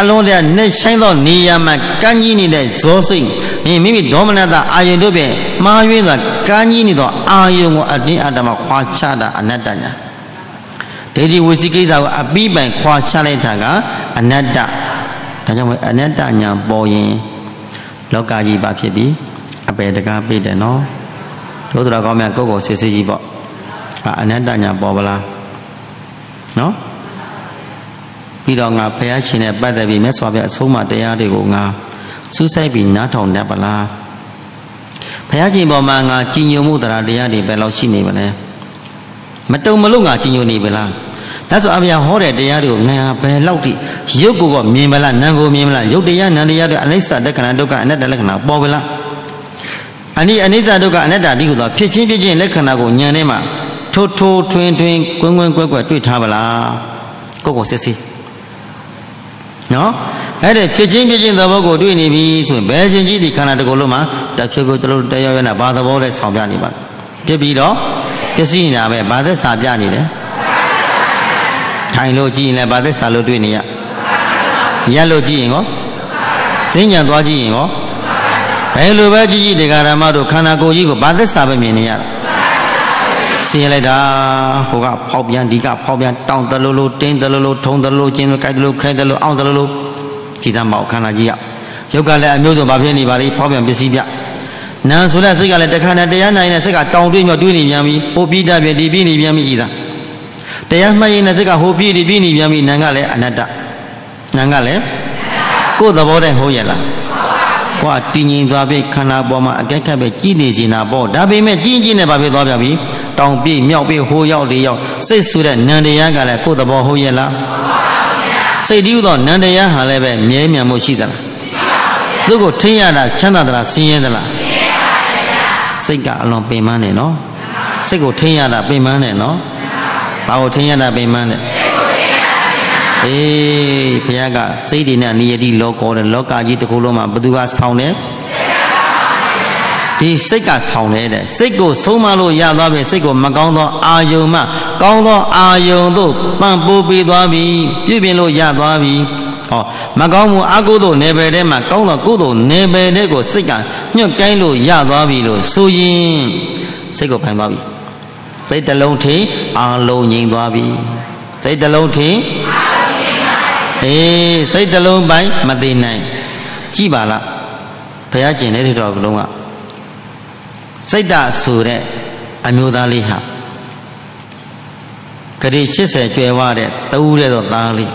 အလုံးတဲ့နဲ့ဆိုင်သောနေရာမှာကန်းကြီးနေတဲ့ဇောစိတ်မိမိဒေါမနတအာယုန်တို့ဖြင့် မှားယွင်းစွာကမ်းကြီးနေသောအာယုံကိုအတင်းအတ္တမခွာချတာအနတ္တညာဒိဋ္ဌိဝစီကိစ္စကိုအပိပိုင်ခွာချလိုက်တာကအနတ္တဒါကြောင့်မို့အနတ္တညာပေါ်ရင်လောကကြီးပါဖြစ်ပြီးအပေတကားပြည့်တယ်နော်တို့တော်ကောင်းများကိုယ့်ကိုယ်စစ်စစ်ကြီးပေါ့အနတ္တညာပေါ်ပလားနော်ပြီးတော့ငါဖះရှင်နဲ့ပတ်သက်ပြီးမြတ်စွာဘုရားအဆုံးအမတရားတွေကိုငါစူးစိုက်ပြီးနားထောင်တတ်ပါလား ဖះရှင်ပေါ်မှာငါကြည်ညိုမှုတရားတရားတွေဘယ်လောက်ရှိနေပါလဲမတုံမလို့ငါကြည်ညိုနေပါလားဒါဆိုအဗျာဟောတဲ့တရားတွေကိုငါဘယ်လောက်ထိရုပ်ကိုကမြင်ပါလားနာမ်ကိုမြင်ပါလားရုပ်တရားနာမ်တရားတွေအနိစ္စတက္ကနာဒုက္ခအနတ္တလက္ခဏာပေါ်ပါလားအနိအနိစ္စဒုက္ခအနတ္တတိဟုသောဖြစ်ချင်းဖြစ်ချင်းလက္ခဏာကိုဉာဏ်ထဲမှာထိုးထိုးထွင်းထွင်းကွင်းကွင်းကွက်ကွက်တွေ့ထားပါလားကိုကိုစစ်စစ် နော်အဲ့ဒီဖြစ်ချင်းဖြစ်ချင်းသဘောကိုတွေ့နေပြီဆိုရင်ဘယ်ရှင်ကြီးဒီခန္ဓာတစ်ခုလုံးမှာတဖြည်းဖြည်းတလို့တရောရနာဘာသဘောလဲဆောင်ပြနေပါဖြစ်ပြီးတော့ပစ္စည်းနေတာပဲဘာသက်စာပြနေတယ်ထိုင်လို့ကြည့်ရင်လည်းဘာသက်စာလို့တွေ့နေရရက်လို့ကြည့်ရင်ကောသိဉာဏ်သွားကြည့်ရင်ကောဘယ်လိုပဲကြည့်ကြည့်ဒီဃာရမတို့ခန္ဓာကိုယ်ကြီးကိုဘာသက်စာပဲမြင်နေရတာ ဆင်းလိုက်တာဟိုကဖောက်ပြန်ဒီကဖောက်ပြန်တောင်းတလို့လို့တင်းတလို့လို့ထုံတလို့ကျင်းလို့ကြိုက်တလို့ခဲတလို့အောင်းတလို့လို့ကြည်သားမောက်ခန္ဓာကြီးကရုပ်ကလည်းအမျိုးစုံဘာဖြစ်နေပါလိဖောက်ပြန်ပစ္စည်းပြနာဆိုတဲ့စိတ်ကလည်းတခါနဲ့တရားနိုင်တဲ့စိတ်ကတောင်းတွေးမြောက်တွေးနေပြန်ပြီဟိုပြီးတာပြဒီပြီးနေပြန်ပြီကြည်သားတရားမှတ်ရင်တဲ့စိတ်ကဟိုပြီးဒီပြီးနေပြန်ပြီနာကလည်းအနတ္တနာကလည်းကိုယ်သဘောတည်းဟုတ်ရဲ့လား ကွာတည်ငြိမ်သွားပြီခန္ဓာပေါ်မှာအကက်ခတ်ပဲကြည်နေနေတာပေါ့ဒါပေမဲ့ကြီးကြီးနဲ့ဘာဖြစ်သွားပြပြီတောင်ပြေးမြောက်ပြေးဟိုရောက်လေးရောက်စိတ်ဆူတဲ့နန္တရားကလည်းကိုယ်သဘောဟုတ်ရဲ့လားစိတ်တည်းသောနန္တရားဟာလည်းပဲမြဲမြံမှုရှိသလားသူ့ကိုထင်းရတာချမ်းသာသလားဆင်းရဲသလားစိတ်ကအလွန်ပင်ပန်းနေနော်စိတ်ကိုထင်းရတာပင်ပန်းနေနော်ဘာကိုထင်းရတာပင်ပန်းနေ အေးဘုရားကစိတ်တွေနဲ့နိယတိလောကောတဲ့လောကကြီးတစ်ခုလုံးမှာဘယ်သူကဆောင်းတယ်ဒီစိတ်ကဆောင်နေတဲ့စိတ်ကိုဆုံးမလို့ရသွားပြီစိတ်ကိုမကောင်းသောအာယုံမှကောင်းသောအာယုံသို့ပံ့ပိုးပေးသွားပြီပြုပြင်လို့ရသွားပြီဟောမကောင်းမှုအကုသို့နေပယ်ထဲမှာကောင်းသောကုသို့နေပယ်တဲ့ကိုစိတ်ကညှွတ်ကိုင်းလို့ရသွားပြီလို့ဆိုရင်စိတ်ကိုပိုင်သွားပြီစိတ်တလုံးထိအာလုံးငြိမ်သွားပြီစိတ်တလုံးထိအေး စိတ်တလုံးပိုင်မသိနိုင်ကြည့်ပါလားဘုရားကျင်တဲ့တော်ကလုံးကစိတ်တဆိုတဲ့အမျိုးသားလေးဟာဂရီ80ကျွယ်ဝတဲ့တူးတဲ့တော့သားလေး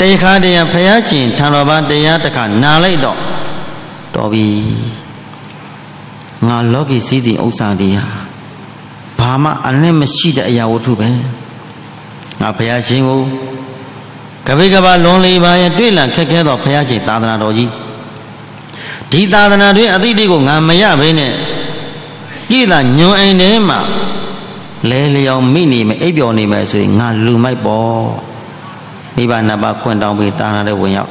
တေခါတည်းဖယားရှင်ထံတော်ဘာတရားတခါနာလိုက်တော့တော်ပြီငါလောကီစည်းစိမ်ဥစ္စာတွေဟာဘာမှအနဲ့မရှိတဲ့အရာဝတ္ထုပဲငါဖယားရှင်ကို ကပိကဘာလွန်လီပါရဲ့တွေ့လံခက်ခဲတော့ဖယားရှင်သာသနာတော်ကြီးဒီသာသနာတွင်အတိတ်ကိုငါမရဘဲနဲ့ကြည်သာညွန်အိမ်ထဲမှာလဲလျောင်မိနေမယ်အိပ်ပျော်နေမယ်ဆိုရင်ငါလူမိုက်ပေါ့မိဘနှစ်ပါးခွင့်တောင်းပြီးတာနာတဲ့ဝင်ရောက်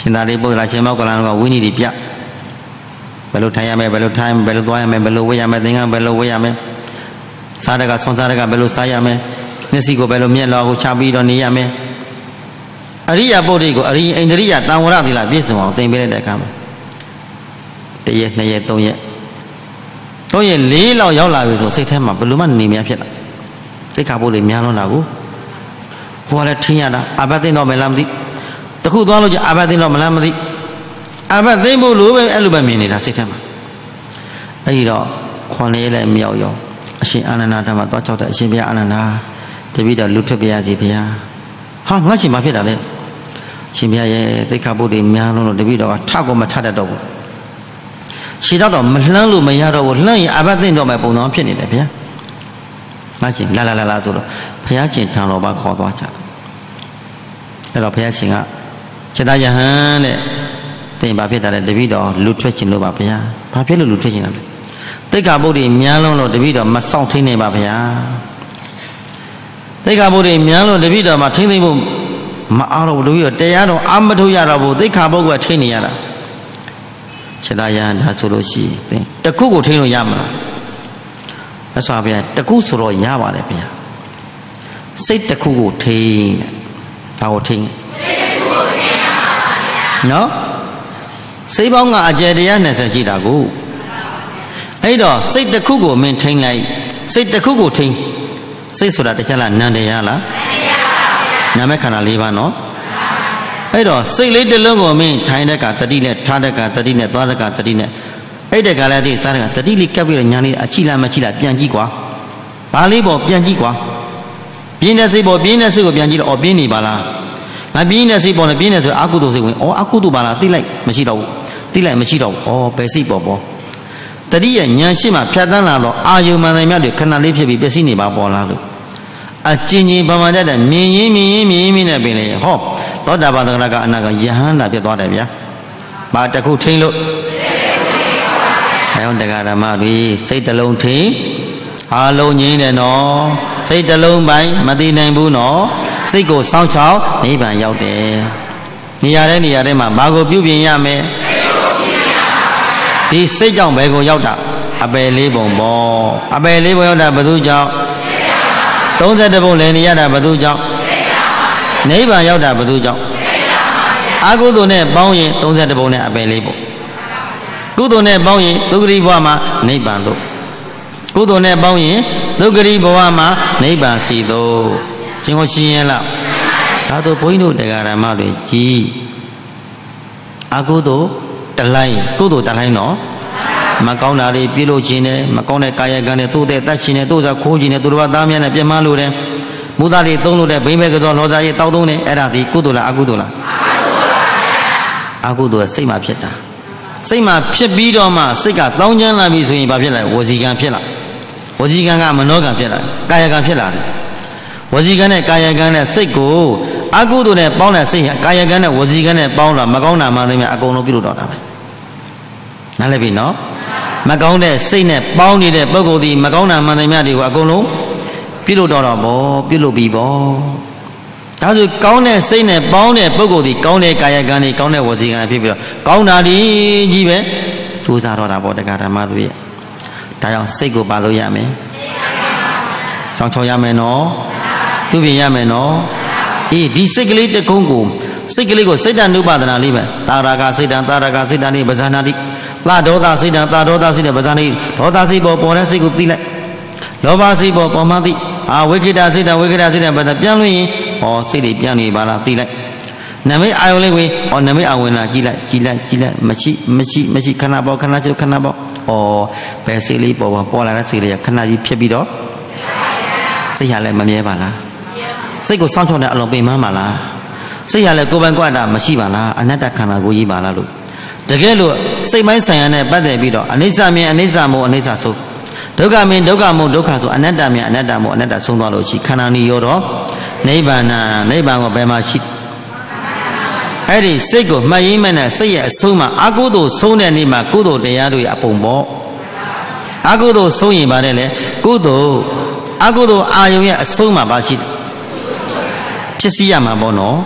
ရှင်သာရိပုတ္တရာရှင်မောကလန်ကဝိနည်းတွေပြဘယ်လိုထိုင်ရမယ်ဘယ်လိုထိုင်ဘယ်လိုသွားရမယ်ဘယ်လိုဝေးရမယ်သင်္ကန်းဘယ်လိုဝေးရမယ်စားတကဆွန်စားတကဘယ်လိုစားရမယ် မျက်စိကိုဘယ်လိုမျက်လောကိုချပြီးတော့နေရမယ်အရိယာပုဒ်တွေကိုအရိအိန္ဒြိယတံဝရသီလပြည့်စုံအောင်သင်ပေးလိုက်တဲ့အခါမှာတရက်နှစ်ရက်သုံးရက်သုံးရက်လေးလောက်ရောက်လာပြီဆိုစိတ်ထဲမှာဘယ်လိုမှနေမြဖြစ်လာစိတ်ခါဖို့လေများလွန်းတာကိုဟိုကလည်းထင်းရတာအဘတ်သိတော့မလားမသိတခုသွားလို့ကျအဘတ်သိတော့မလားမသိအဘတ်သိဖို့လိုပဲအဲ့လိုပဲမြင်နေတာစိတ်ထဲမှာအဲ့ဒီတော့ခွန်လေးလည်းမြောက်ရောအရှင်အာနန္ဒာဓမ္မသွားချောက်တဲ့အရှင်ဘုရားအာနန္ဒာ တပည့်တော်လူထွက်ပြရစီဘုရားဟာငါရှင်မဖြစ်တာလေရှင်ဘုရားရဲ့သိခါပုဒ်တွေများလုံးလို့တပည့်တော်ကထကိုမထတတ်တော့ဘူးခြေတော့တော့မလှမ်းလို့မရတော့ဘူးလှမ်းရင်အဘတ်သိမ့်တော့မယ်ပုံတော်ဖြစ်နေတယ်ဗျာငါရှင်လာလာလာလာဆိုတော့ဘုရားရှင်ထံတော်ဘာခေါ်သွားကြအဲ့တော့ဘုရားရှင်ကခြေသားယဟန်တဲ့တင်ဘာဖြစ်တာလဲတပည့်တော်လူထွက်ခြင်းလို့ပါဗျာဘာဖြစ်လို့လူထွက်ခြင်းလဲတိတ်ခါပုဒ်တွေများလုံးလို့တပည့်တော်မစောင့်ထိနေပါဗျာ တိတ်ခါပုဒ်တွေများလုံးတပည့်တော်မထိမ့်သိမ့်ဖို့မအားတော့ဘူးတပည့်တော်တရားတော်အာမထုတ်ရတော့ဘူးတိတ်ခါပုဒ်ကထိနေရတာခြေသားရဟန္တာဆိုလို့ရှိရင်တခုကိုထိန်းလို့ရမလားအဆောဗျာတခုဆိုတော့ရပါတယ်ဗျာစိတ်တခုကိုထိန်းဒါကိုထိန်းစိတ်တခုကိုထိန်းရပါဗျာနော်စိတ်ပေါင်းကအကျယ်တရား20ရှိတာကိုအဲ့တော့စိတ်တစ်ခုကိုမင်းထိန်လိုက်စိတ်တစ်ခုကိုထိန် စိတ်ဆိုတာတခြားလားနံတရားလားနာမခန္ဓာ၄ပါးနော်အဲ့တော့စိတ်လေးတစ်လုံးကိုမင်းထိုင်တဲ့ကတတိနဲ့ထားတဲ့ကတတိနဲ့သွားတဲ့ကတတိနဲ့အဲ့တဲ့ကလည်းဒီစားတဲ့ကတတိလေးကပ်ပြီးတော့ညာလေးအချိလားမချိလားပြန်ကြည့်ကွာဘာလေးပေါ့ပြန်ကြည့်ကွာပြင်းတဲ့စိတ်ပေါ့ပြင်းတဲ့စိတ်ကိုပြန်ကြည့်တော့အော်ပြင်းနေပါလားမပြင်းတဲ့စိတ်ပေါ့နဲ့ပြင်းနေဆိုအကုသိုလ်စိတ်ဝင်အော်အကုသိုလ်ပါလားသိလိုက်မရှိတော့ဘူးသိလိုက်မရှိတော့ဘူးအော်ပဲစိတ်ပေါ့ပေါ့ တတိယညာရှိမှဖြတ်တန်းလာတော့အာယုံမှန်တယ်မြတ်တွေခဏလေးဖြစ်ပြီးပျက်စီးနေပါပေါ်လာလို့အကျဉ်းချင်းပမာတတ်တဲ့မြင်ရင်မြင်ရင်မြင်ရင်မြင်နေပင်လေဟောသောတာပန်သရကအနာကယဟန္တာဖြစ်သွားတယ်ဗျာ။ဘာတခုထိန်လို့အဲဟောတရားဓမ္မတွေစိတ်တလုံးထိန်အာလုံးငြင်းတယ်နော်စိတ်တလုံးပိုင်းမသိနိုင်ဘူးနော်စိတ်ကိုစောင့်ချောက်နိဗ္ဗာန်ရောက်တယ်နေရာတဲ့နေရာတဲ့မှာဘာကိုပြုပြင်ရမလဲ ဒီစိတ်ကြောင့်ဘယ်ကိုရောက်တာအပယ်လေးပုံပေါ့အပယ်လေးပုံရောက်တာဘယ်သူကြောင့်32ပုံလည်နေရတာဘယ်သူကြောင့်နိဗ္ဗာန်ရောက်တာဘယ်သူကြောင့်အကုသိုလ်နဲ့ပေါင်းရင်32ပုံနဲ့အပယ်လေးပုံကုသိုလ်နဲ့ပေါင်းရင်ဒုက္ခရိဘဝမှာနိဗ္ဗာန်တို့ကုသိုလ်နဲ့ပေါင်းရင်ဒုက္ခရိဘဝမှာနိဗ္ဗာန်စီတို့ရှင်ကိုရှင်းရင်လားဒါတို့ဘုန်းကြီးတို့တရားဓမ္မတွေကြီးအကုသိုလ် တလိုင်းကုသိုလ်တလိုင်းတော့မကောင်းတာတွေပြုလို့ခြင်းနဲ့မကောင်းတဲ့ကာယကံနဲ့သို့တဲ့တတ်ရှင်နဲ့သို့စားခိုးခြင်းနဲ့သူတို့ဘာသားများနဲ့ပြမလို့တယ်မူသားတွေသုံးလို့တဲ့ဘိမဲကစောလောစာရေးတောက်သုံးတယ်အဲ့ဒါဒီကုသိုလ်လားအကုသိုလ်လားအကုသိုလ်ကစိတ်မှဖြစ်တာစိတ်မှဖြစ်ပြီးတော့မှစိတ်ကတောင်းကျမ်းလာပြီဆိုရင်ဘာဖြစ်လဲဝစီကံဖြစ်လာဝစီကံကမနောကံဖြစ်လာကာယကံဖြစ်လာတယ်ဝစီကံနဲ့ကာယကံနဲ့စိတ်ကို အကုသိုလ်နဲ့ပေါင်းတဲ့စိတ်ဟာကာယကံနဲ့ဝစီကံနဲ့ပေါင်းလာမကောင်းတာမှသိမြအကုန်လုံးပြုလုပ်တော့တာပဲနားလည်ပြီနော်မကောင်းတဲ့စိတ်နဲ့ပေါင်းနေတဲ့ပုဂ္ဂိုလ်ဒီမကောင်းတာမှန်သမျှတွေကိုအကုန်လုံးပြုလုပ်တော့တော့ဗောပြုလုပ်ပြီးဗောဒါဆိုကောင်းတဲ့စိတ်နဲ့ပေါင်းတဲ့ပုဂ္ဂိုလ်ဒီကောင်းတဲ့ကာယကံတွေကောင်းတဲ့ဝစီကံဖြစ်ပြီးတော့ကောင်းတာဒီကြီးပဲကြိုးစားတော့တာဗောတရားဓမ္မတို့ရဲ့ဒါကြောင့်စိတ်ကိုပါလို့ရမယ်စောင့်ချောရမယ်နော်သူပြင်ရမယ်နော် အေးဒီစိတ်ကလေးတကုန်းကိုစိတ်ကလေးကိုစိတ်တ ानु ပါဒနာလေးပဲတာရာကစိတ်တံတာရာကစိတ်တံလေးပဇာနာတိသာဒေါသစိတ်တံသာဒေါသစိတ်နဲ့ပဇာနာတိဒေါသစိတ်ပေါ်ပေါ်တဲ့စိတ်ကိုသိလိုက်လောဘစိတ်ပေါ်ပေါ်မှသိအာဝိကိတာစိတ်တံဝိကိတာစိတ်နဲ့ပဇာပြန်လို့ရင်ဟောစိတ်တွေပြန်နေပါလားသိလိုက်နမိတ်အာယုံလေးဝင်ဟောနမိတ်အာဝင်လာကြည့်လိုက်ကြည့်လိုက်ကြည့်လိုက်မရှိမရှိမရှိခဏပေါ့ခဏချုပ်ခဏပေါ့ဩဘယ်စိတ်လေးပေါ်ပေါ်ပေါ်လာတဲ့စိတ်လေးကခဏကြီးဖြစ်ပြီးတော့စိတ်ရလည်းမမြဲပါလား စိတ်ကိုစောင့်ချောတဲ့အလုံးပင်မပါလားစိတ်ရလည်းကိုယ်ပိုင်ကွက်တာမရှိပါလားအနတ္တခန္ဓာကိုကြီးပါလားလို့တကယ်လို့စိတ်ပိုင်းဆိုင်ရာနဲ့ပတ်သက်ပြီးတော့အနိစ္စမြင်အနိစ္စမို့အနိစ္စဆုံးဒုက္ခမြင်ဒုက္ခမို့ဒုက္ခဆိုအနတ္တမြင်အနတ္တမို့အနတ္တဆုံးသွားလို့ရှိခန္ဓာနီရောတော့နိဗ္ဗာန်နိဗ္ဗာန်ကိုဘယ်မှာရှိအဲ့ဒီစိတ်ကိုမှတ်ရင်းမဲ့နဲ့စိတ်ရဲ့အဆုံးမှာအကုသိုလ်ဆုံးတဲ့နေ့မှာကုသိုလ်တရားတွေအပုံပေါ့အကုသိုလ်ဆုံးရင်ပါတယ်လေကုသိုလ်အကုသိုလ်အာယုံရဲ့အဆုံးမှာပါရှိတယ် ဖြစ်စီရမှာပေါ့နော်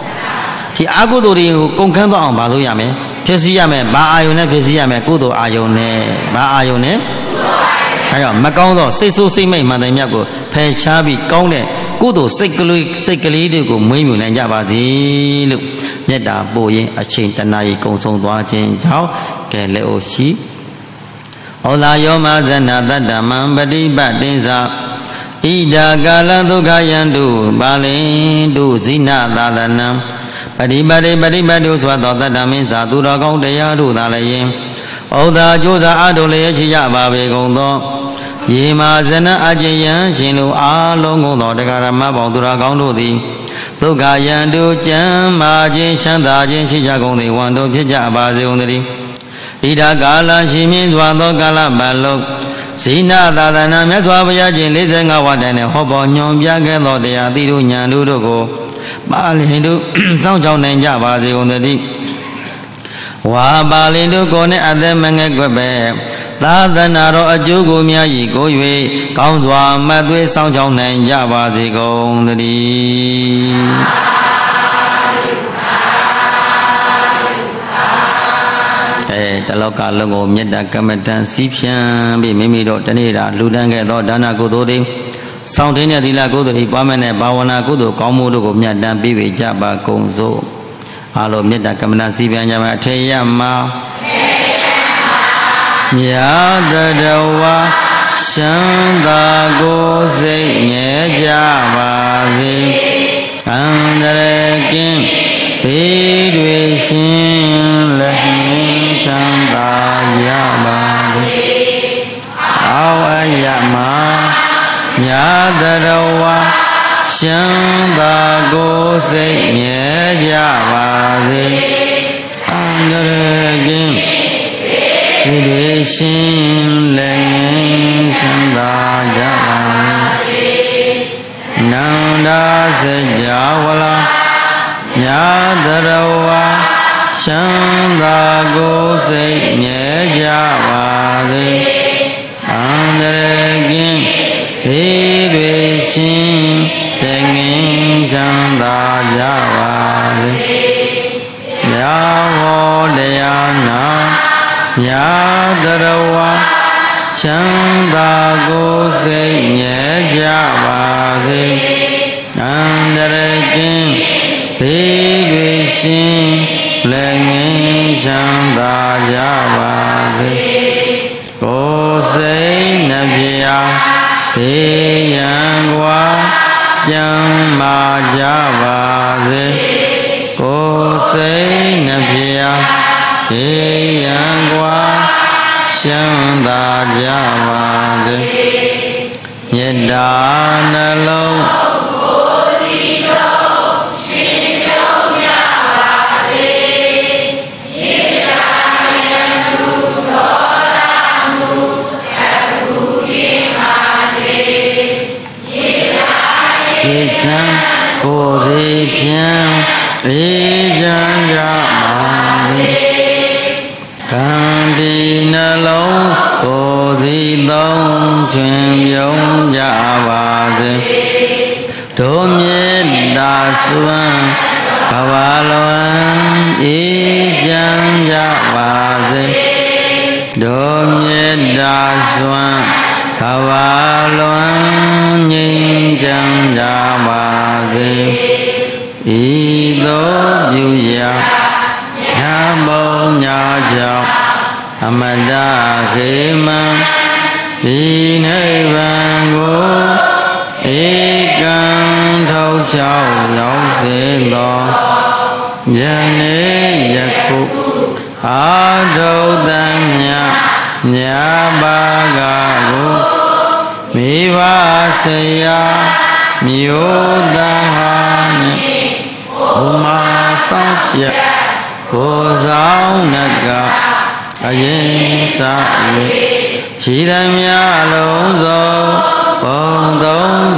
ဒီအကုသိုလ်တွေကိုကုန်ခန်းသွားအောင်မလုပ်ရမယ်ဖြစ်စီရမယ်ဘာအာယုံနဲ့ဖြစ်စီရမယ်ကုသိုလ်အာယုံနဲ့ဘာအာယုံနဲ့အဲကြောင့်မကောင်းသောစိတ်ဆိုးစိတ်မိတ်မှန်တယ်မြတ်ကိုဖယ်ရှားပြီးကောင်းတဲ့ကုသိုလ်စိတ်ကလေးစိတ်ကလေးတွေကိုမွေးမြူနိုင်ကြပါစေလို့မေတ္တာပို့ရင်အချိန်တနာရီကုံဆုံးသွားခြင်းကြောင့်ကဲလက်အိုရှိဩလာယောမဇဏတတ္တမံပฏิပတ်တင်္စာ ဣဒာကာလဒုက္ခယံတုပါလင်တုဇိနသာသနံပရိပရိပရိပတုသောသောတတ္တမင်းသာသူတော်ကောင်းတရားတို့သာလည်းဩသာကြိုးစားအထုလည်းချရပါပေကုန်သောယေမာဇနအကျယံရှင်တို့အားလုံးကုန်သောတရားဓမ္မပေါင်းသူတော်ကောင်းတို့သည်ဒုက္ခယံတုကြံမာခြင်းချမ်းသာခြင်းချကြကုန်သည်ဝန်တို့ဖြစ်ကြပါစေကုန်သတည်းဣဒာကာလရှိမြင့်စွာသောကာလပတ်လုံး ဇိနသာသနာမြတ်စွာဘုရားရှင်45ဝတ္တန်နဲ့ဟောပေါ်ညွန်ပြခဲ့သောတရားသီတို့ညာတို့တို့ကိုပါလင်တို့စောင့်ကြောင်းနိုင်ကြပါစေကုန်သတည်းဝါပါလင်တို့ကိုနဲ့အသက်မငယ်ွက်ပဲသာသနာတော်အကျိုးကိုများဤကို၍ကောင်းစွာမှတ်သွေးစောင့်ကြောင်းနိုင်ကြပါစေကုန်သတည်း တလောကလုံးကိုမေတ္တာကမ္မတန်စီးဖြန်းပြီးမိမိတို့တနေ့တာလူတန်းခဲ့သောဒါနကုသိုလ်တွေစောင့်တင်းတဲ့သီလကုသိုလ်တွေပွားမဲ့တဲ့ဘာဝနာကုသိုလ်ကောင်းမှုတို့ကိုမြတ်တမ်းပြီးဝေကြပါကုန်စို့အားလုံးမေတ္တာကမ္မတန်စီးဖြန်းကြပါအထေရမအထေမြာတတဝါရှမ်းသာကိုစိတ်ငြဲကြပါစေအန္တရကင်း ဘေးတွေရှင်လက်နှင်းချမ်းသာရပါစေအောအယမမြာတရဝါရှမ်းသာကိုစိတ်ငြဲကြပါစေအန္တရကင်းဒီတွေရှင်လည်းငင်းချမ်းသာကြပါစေနန္ဒစကြဝဠာ ညာတရဝါရှမ်းသာကိုစိတ်ငြဲကြပါစေအန္တရကင်းဒီတွေရှင်တငင်းချမ်းသာကြပါစေရာဟောတရားနာညာတရဝါချမ်းသာကိုစိတ်ငြဲကြပါစေအန္တရကင်း ဘေးတွေရှင်လည်းငင်းချမ်းသာကြပါစေကိုယ်စိတ်နှပြဘေးရန်ကွာကြံမာကြပါစေကိုယ်စိတ်နှပြဘေးရန်ကွာရှမ်းသာကြပါစေမေတ္တာနှလုံးေ ချမ်းကိုယ်စီဖြင့်အေးချမ်းကြပါစေကံဒီနှလုံးကိုယ်စီသုံးချွင်ပြုံးကြပါစေဒုမေတ္တာစွမ်းဘဝလွန်အေးချမ်းကြပါစေဒုမေတ္တာစွမ်း ဘဝလွန်ငြိမ်းချမ်းကြပါစေဤသို့ပြုရာညာမုံညာကြောင့်အမတခေမံဒီနိဗ္ဗာန်ကိုဧကံထောက်ချောက်ရောက်စေသောယနေ့ယခုအာထုတံမြတ် မြတ်ပါကကိုမိဘဆရာမြို့သားဟာနှင့်ဘုမာဆောင်ပြကိုဆောင်နကအရင်စ၍ခြေတံများလုံးစုံပုံ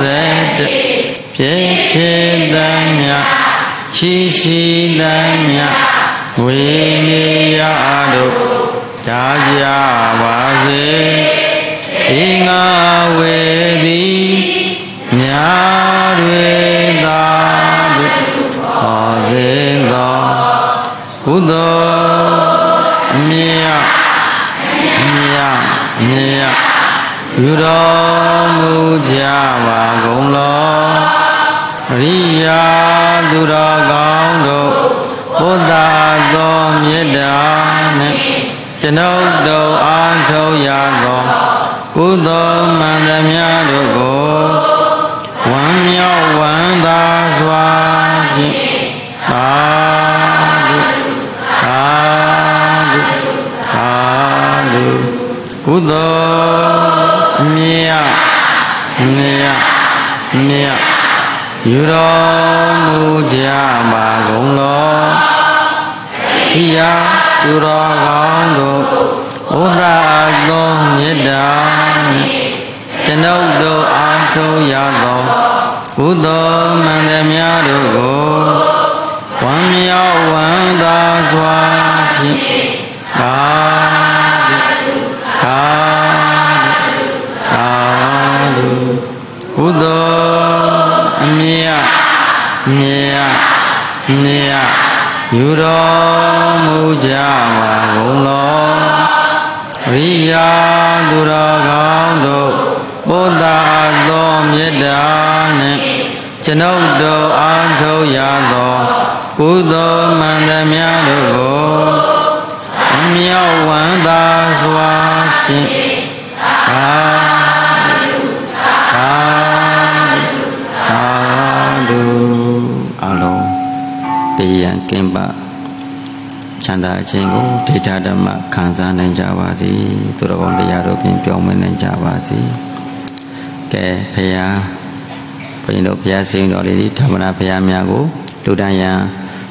30ဖြစ်ဖြစ်တံမြချီရှိတံမြဝေနေရတို့ ကြာကြပါစေဧငါဝေသည်ညာတွေသာတို့ဟောစေသောကုသိုလ်အမြတ်မြတ်မြတ်ယူတော်မူကြပါကုန်လောအရိယာသူတော်ကောင်းတို့ဘုဒ္ဓသောမေတ္တာနဲ့ ကျွန်ုပ်တို့အားထုတ်ရသောကုသိုလ်မှန်သမျှတို့ကိုဝမ်းမြောက်ဝမ်းသာစွာဖြင့်သာဓုသာဓုသာဓုကုသိုလ်အမြတ်မြတ်မြတ်ယူတော်မူကြပါကုန်လော ဤရာသူတော်ကောင်းတို့ဘုရားသောမေတ္တာကျွန်ုပ်တို့အားထုတ်ရသောကုသိုလ်မှန်သမျှတို့ကိုဝမ်းမြောက်ဝမ်းသာစွာဖြင့်သာဓုသာဓုသာဓုကုသိုလ်အမြတ်မြတ်မြတ် ယူတော်မူကြပါကုန်လောရိယာသူတော်ကောင်းတို့ဘုဒ္ဓသောမေတ္တာနှင့်ကျွန်ုပ်တို့အားထုတ်ရသောကုသိုလ်မှန်သမျှတို့ကိုမြောက်ဝမ်းသာစွာဖြင့်သာသာ တေးရန်ကင်းပါချမ်းသာခြင်းကိုဒိဋ္ဌဓမ္မခံစားနိုင်ကြပါစေသူတော်ကောင်းတရားတို့ဖြင့်ပြောင်းမနိုင်ကြပါစေကဲဖရာဘုရင်တို့ဘုရားရှင်တော်လေးဓမ္မနာဘုရားများကိုလူတန်းရန်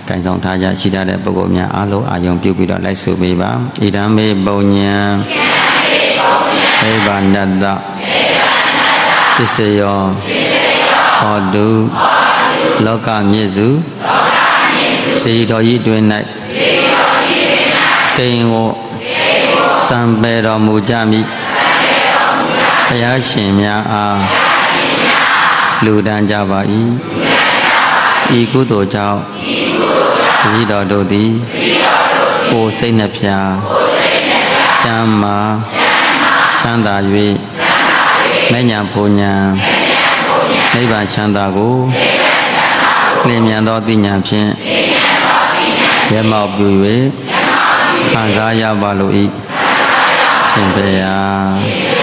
ကံဆောင်ထားကြရှိတတ်တဲ့ပုဂ္ဂိုလ်များအားလုံးအာယုံပြုပြီးတော့လိုက်ဆိုပေးပါဣဒံမေပုံညာဣဗာနတ္တပစ္စယောဟောတုလောကမြစ်စု စေတော်ဤတွင်၌ကိင်ကိုစံပေတော်မူကြမည်ဘုရားရှင်များအားလူတန်းကြပါ၏ဤကုသိုလ်ကြောင့်ဤတော်တို့သည်ကိုယ်စိတ်နှဖျားကျမ်းမာချမ်းသာ၍မဉ္ဇဉ်ပူညာနိဗ္ဗာန်ချမ်းသာကိုလင်းမြန်သောသိဉာဏ်ဖြင့် ရမောက်ပြု၍ခံစားရပါလို၏ရှင်ပေယ